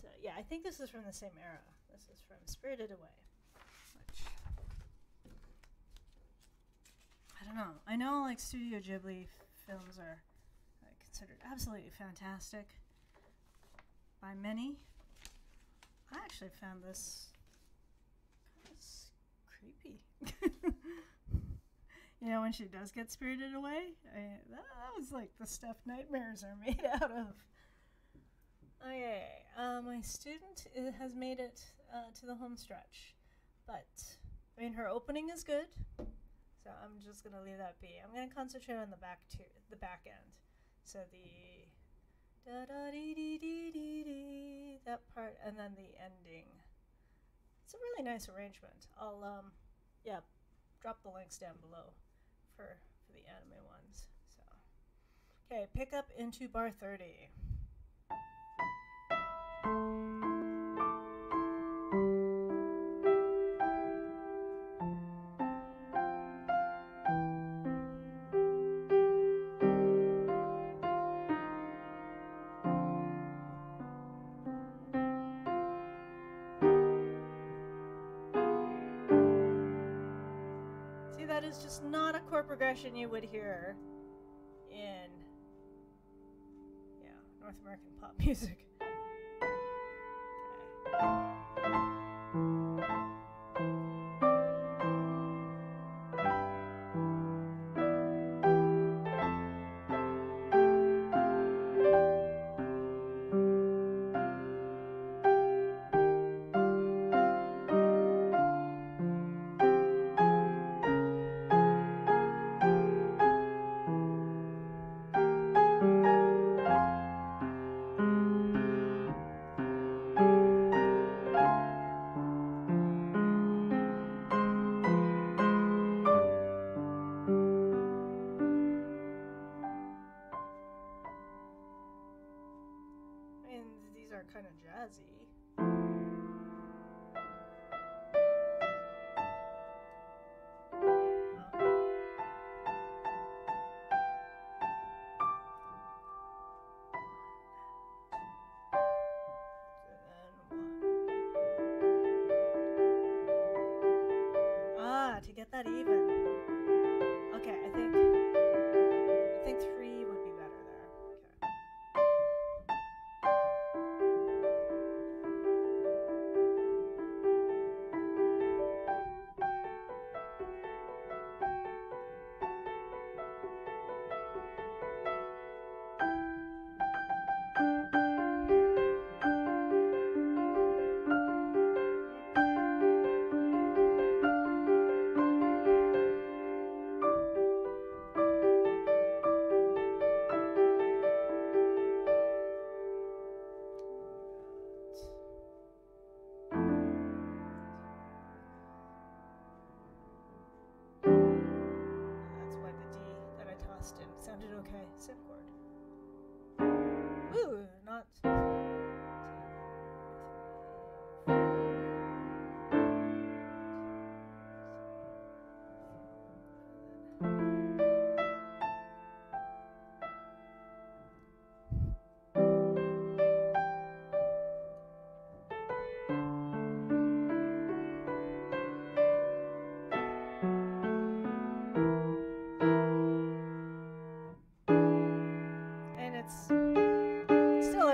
Speaker 1: So, yeah, I think this is from the same era. This is from Spirited Away. Which. I don't know. I know, like, Studio Ghibli films are uh, considered absolutely fantastic by many. I actually found this kind of creepy. you know, when she does get spirited away, I, that, that was like the stuff nightmares are made out of. Okay, uh, my student i- has made it uh, to the home stretch, but I mean her opening is good, so I'm just gonna leave that be. I'm gonna concentrate on the back two, the back end. So the da da dee dee dee dee dee that part, and then the ending. It's a really nice arrangement. I'll um, yeah, drop the links down below for, for the anime ones. So, okay, pick up into bar 30. You would hear in, yeah, North American pop music. That even.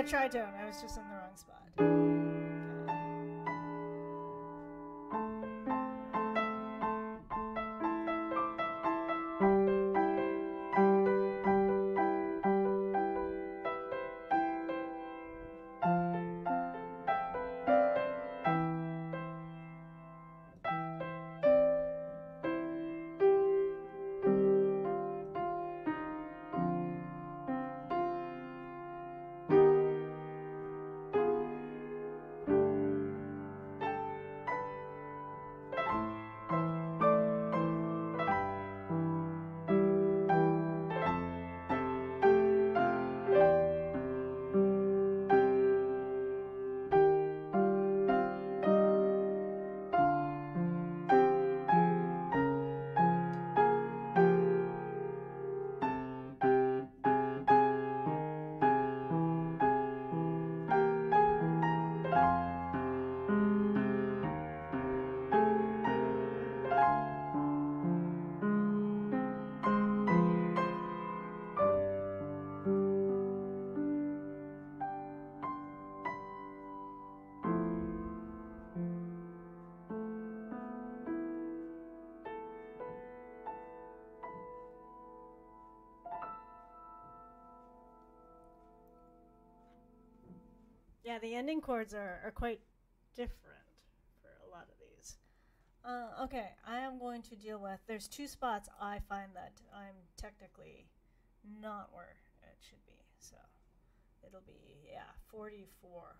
Speaker 1: A tritone. I was just in the yeah, the ending chords are, are quite different for a lot of these. Uh, okay, I am going to deal with. There's two spots I find that I'm technically not where it should be. So it'll be, yeah, 44.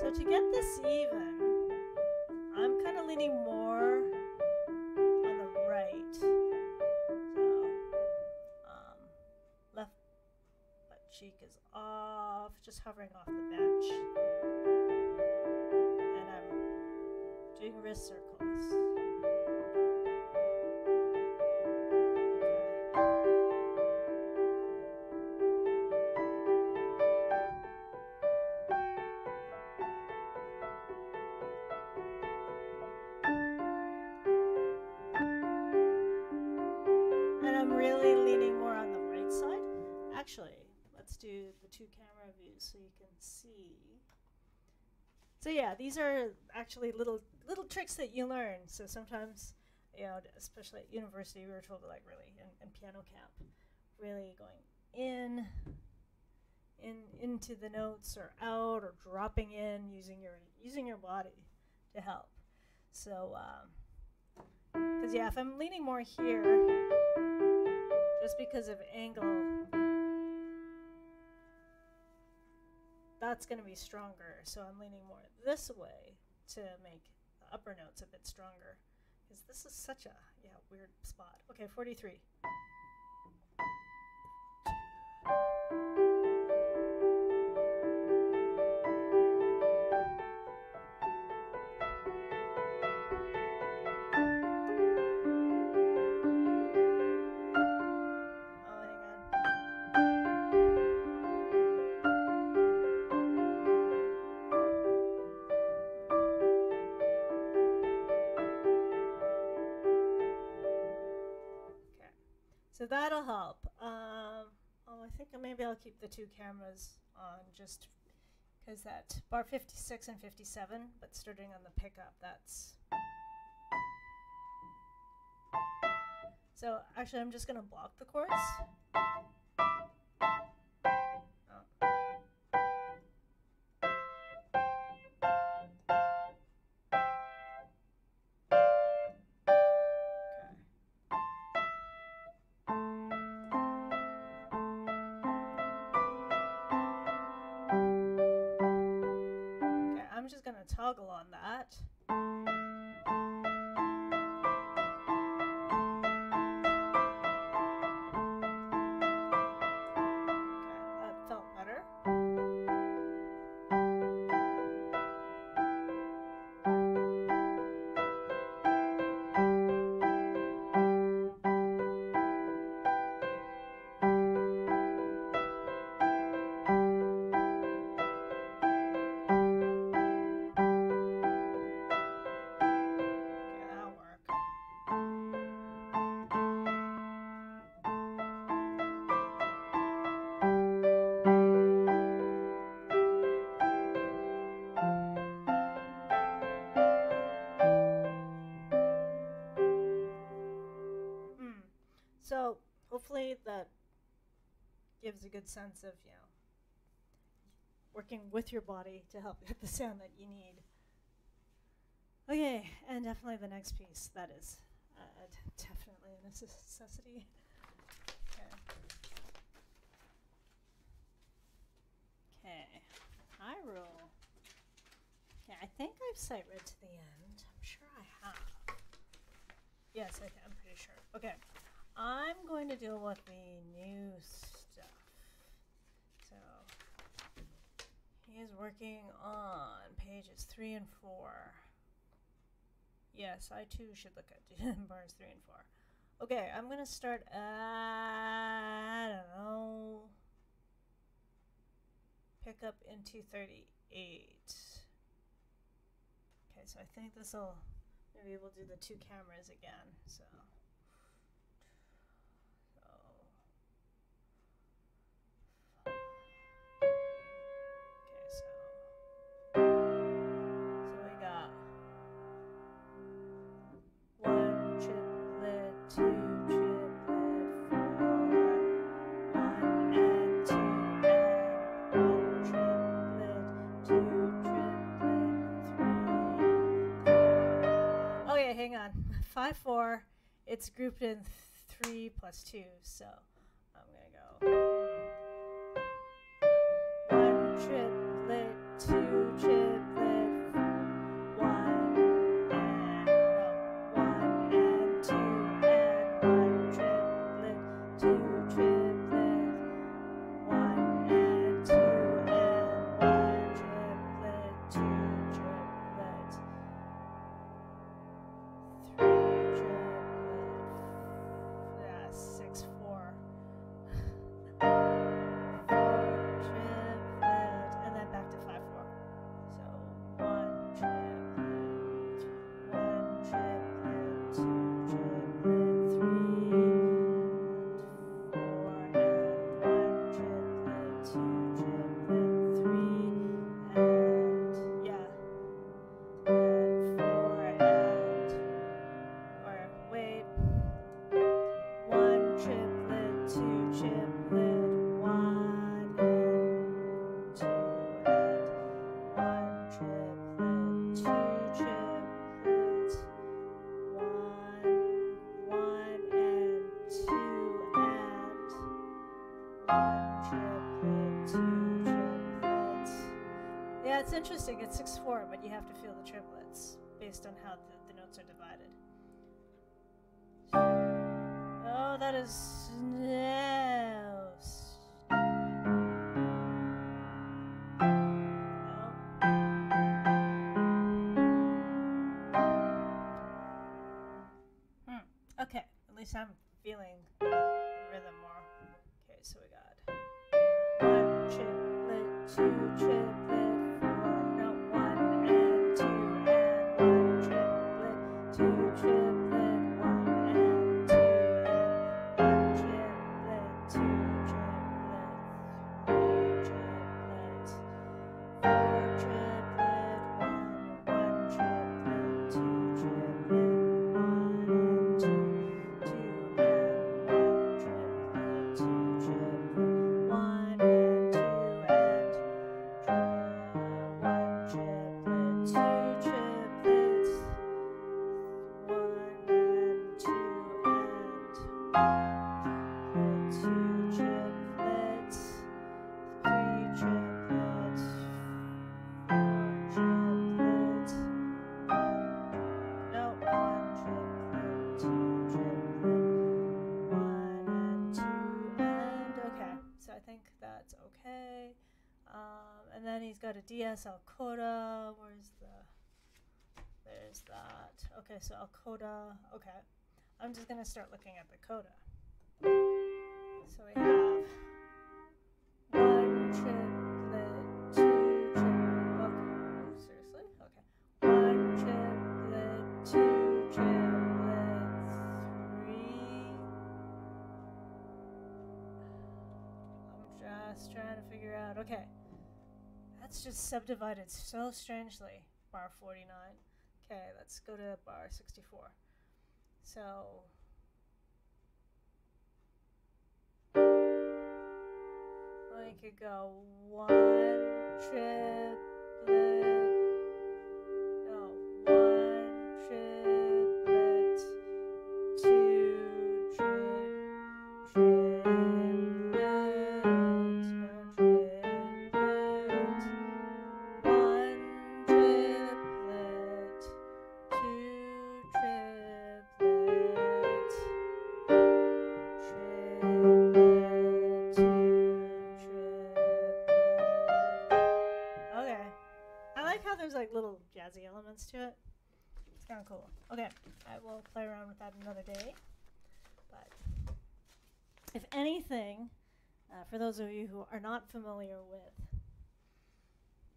Speaker 1: So to get this even, I'm kind of leaning more just hovering off the bench. And I'm doing wrist circles. Actually little little tricks that you learn. So sometimes, you know, especially at university, we were told to like really in, in piano camp, really going in, in into the notes or out or dropping in using your using your body to help. So, um, because yeah, if I'm leaning more here, just because of angle, that's going to be stronger. So I'm leaning more this way to make the upper notes a bit stronger. Because this is such a yeah weird spot. Okay, 43. That'll help. Um, oh, I think maybe I'll keep the two cameras on just because that bar 56 and 57, but starting on the pickup, that's. So actually, I'm just gonna block the chords. A good sense of you know working with your body to help get the sound that you need. Okay, and definitely the next piece. That is uh, definitely a necessity. Okay. Okay. Hyrule. Okay, I think I've sight read to the end. I'm sure I have. Yes, I I'm pretty sure. Okay. I'm going to deal with the new stuff. So, he is working on pages three and four. Yes, I too should look at bars three and four. Okay, I'm gonna start at I don't know. Pick up in two thirty eight. Okay, so I think this will maybe we'll do the two cameras again. So. It's grouped in three plus two, so I'm gonna go. One triplet, two interesting. It's six four, but you have to feel the triplets based on how the, the notes are divided. Oh, that is no. No. Hmm. Okay, at least I'm feeling rhythm more. Okay, so we got one triplet, two triplet, Okay, so al coda. Okay, I'm just gonna start looking at the coda. So we have one triplet, two triplet. Seriously? Okay. One triplet, two triplets, three. I'm just trying to figure out. Okay. That's just subdivided so strangely. Bar 49. Okay, let's go to bar 64. So. We could go one triplet. Cool. Okay, I will play around with that another day. But if anything, uh, for those of you who are not familiar with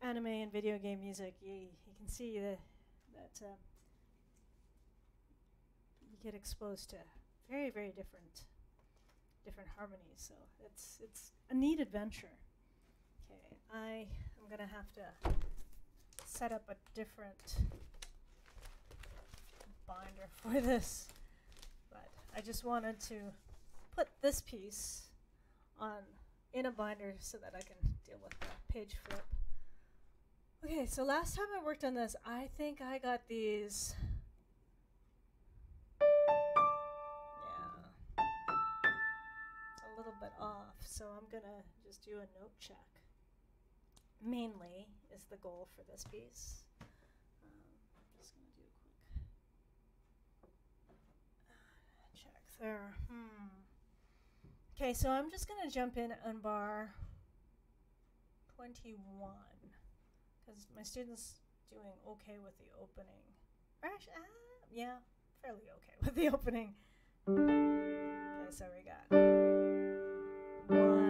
Speaker 1: anime and video game music, you, you can see the, that uh, you get exposed to very, very different different harmonies. So it's it's a neat adventure. Okay, I am gonna have to set up a different binder for this, but I just wanted to put this piece on in a binder so that I can deal with the page flip. Okay, so last time I worked on this, I think I got these. Yeah. A little bit off, so I'm gonna just do a note check. Mainly is the goal for this piece. Hmm. Okay, so I'm just gonna jump in on bar 21 because my students doing okay with the opening. Actually, uh, yeah, fairly okay with the opening. Okay, so we got. so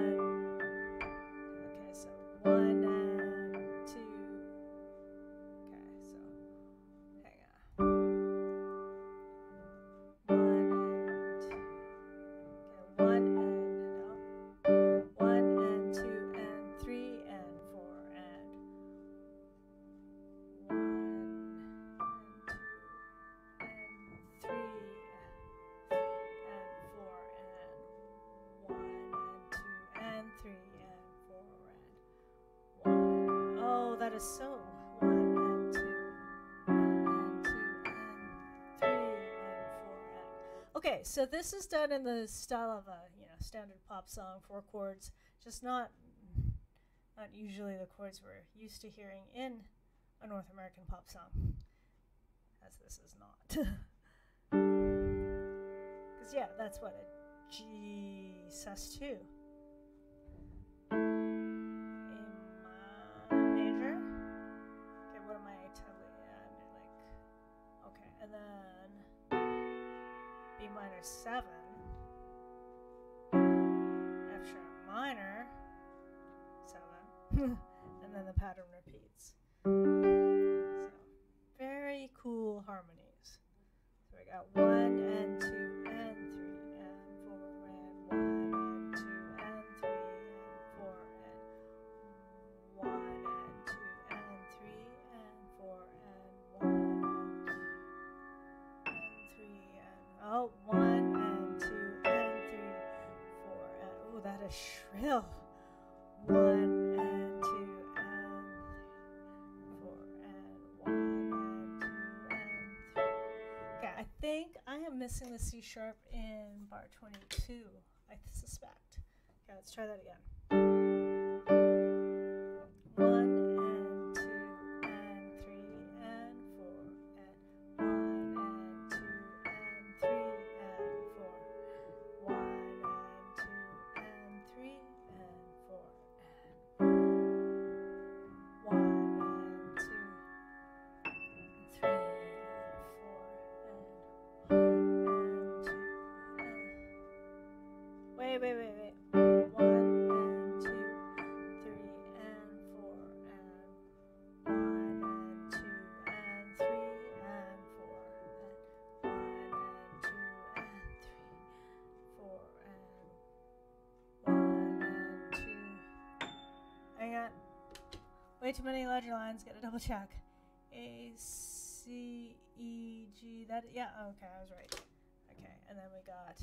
Speaker 1: Okay, so this is done in the style of a you know standard pop song, four chords, just not not usually the chords we're used to hearing in a North American pop song, as this is not. Because yeah, that's what a G sus two. 7, F sharp minor 7, and then the pattern repeats. So, very cool harmonies. So we got 1 and 2. And oh one shrill. One and two and four and one and two and three. Okay, I think I am missing the C sharp in bar 22, I suspect. Okay, let's try that again. Way too many ledger lines. Gotta double check. A, C, E, G. That, yeah, okay, I was right. Okay, and then we got.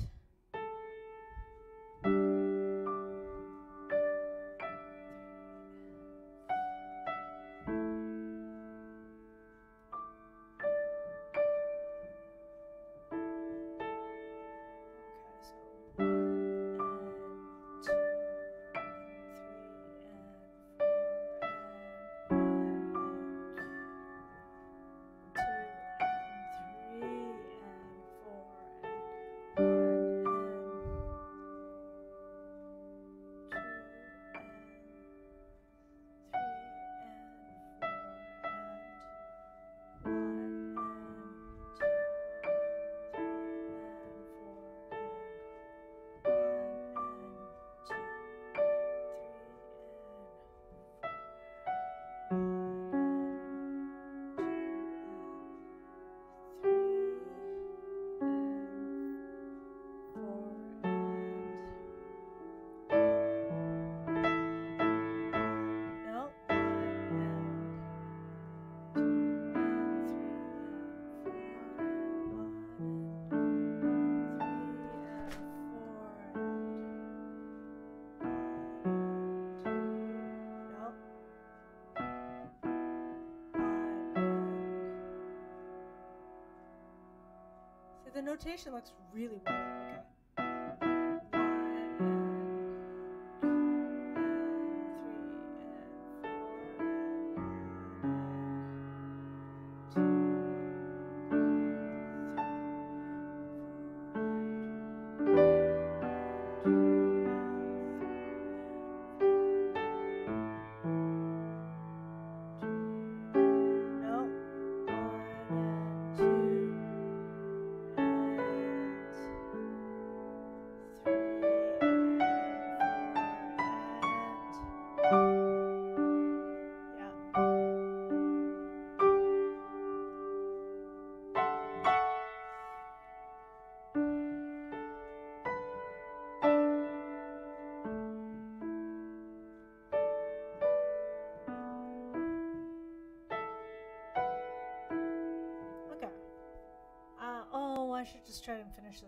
Speaker 1: Notation looks really weird.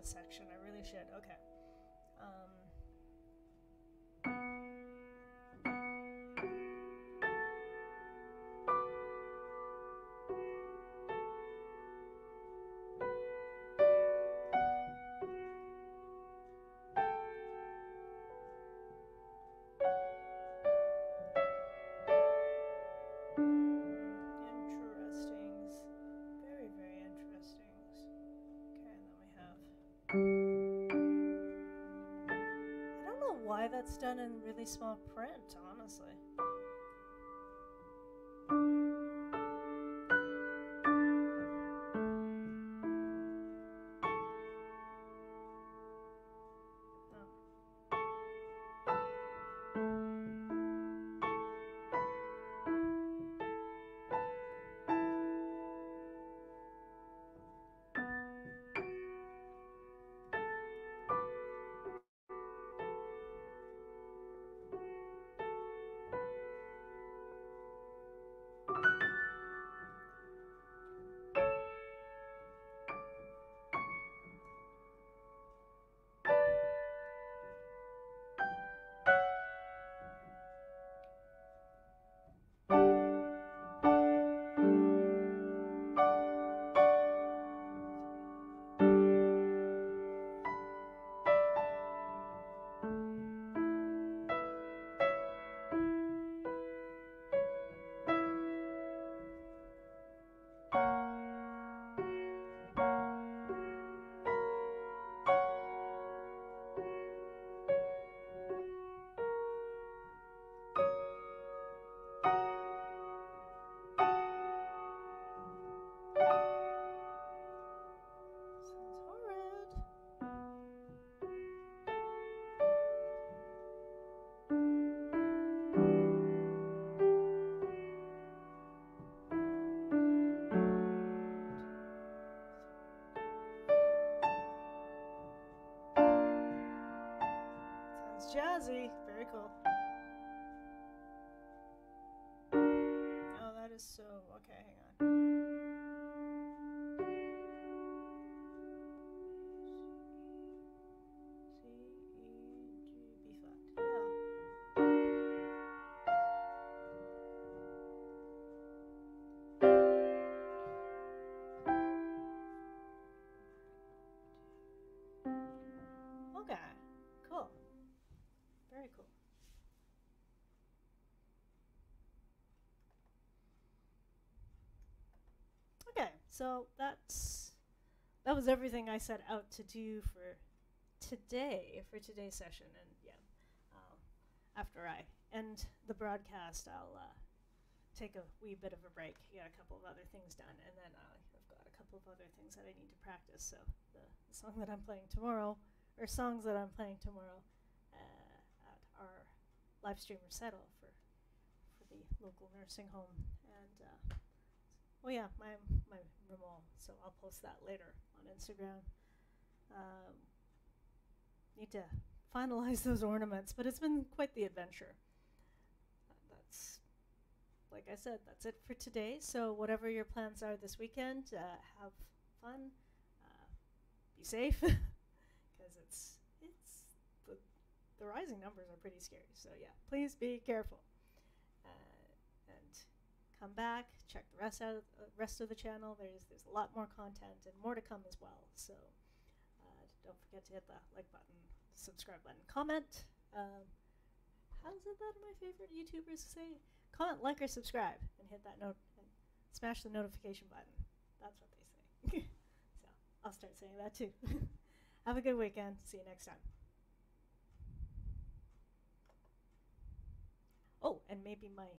Speaker 1: Section. I really should. That's done in really small print, jazzy. So that's that was everything I set out to do for today for today's session, and yeah, um, after I end the broadcast, I'll uh, take a wee bit of a break, get a couple of other things done, and then uh, I've got a couple of other things that I need to practice. So the, the song that I'm playing tomorrow, or songs that I'm playing tomorrow uh, at our live stream recital for for the local nursing home, and well, yeah, my my remote. So I'll post that later on Instagram. Um, need to finalize those ornaments, but it's been quite the adventure. That's like I said, that's it for today. So whatever your plans are this weekend, uh, have fun, uh, be safe, because it's it's the the rising numbers are pretty scary. So yeah, please be careful. Come back, check the rest out of, uh, rest of the channel. There's there's a lot more content and more to come as well. So uh, don't forget to hit the like button, subscribe button, comment. Um, how's it that my favorite YouTubers say? Comment, like, or subscribe, and hit that note and smash the notification button. That's what they say. so I'll start saying that too. Have a good weekend. See you next time. Oh, and maybe my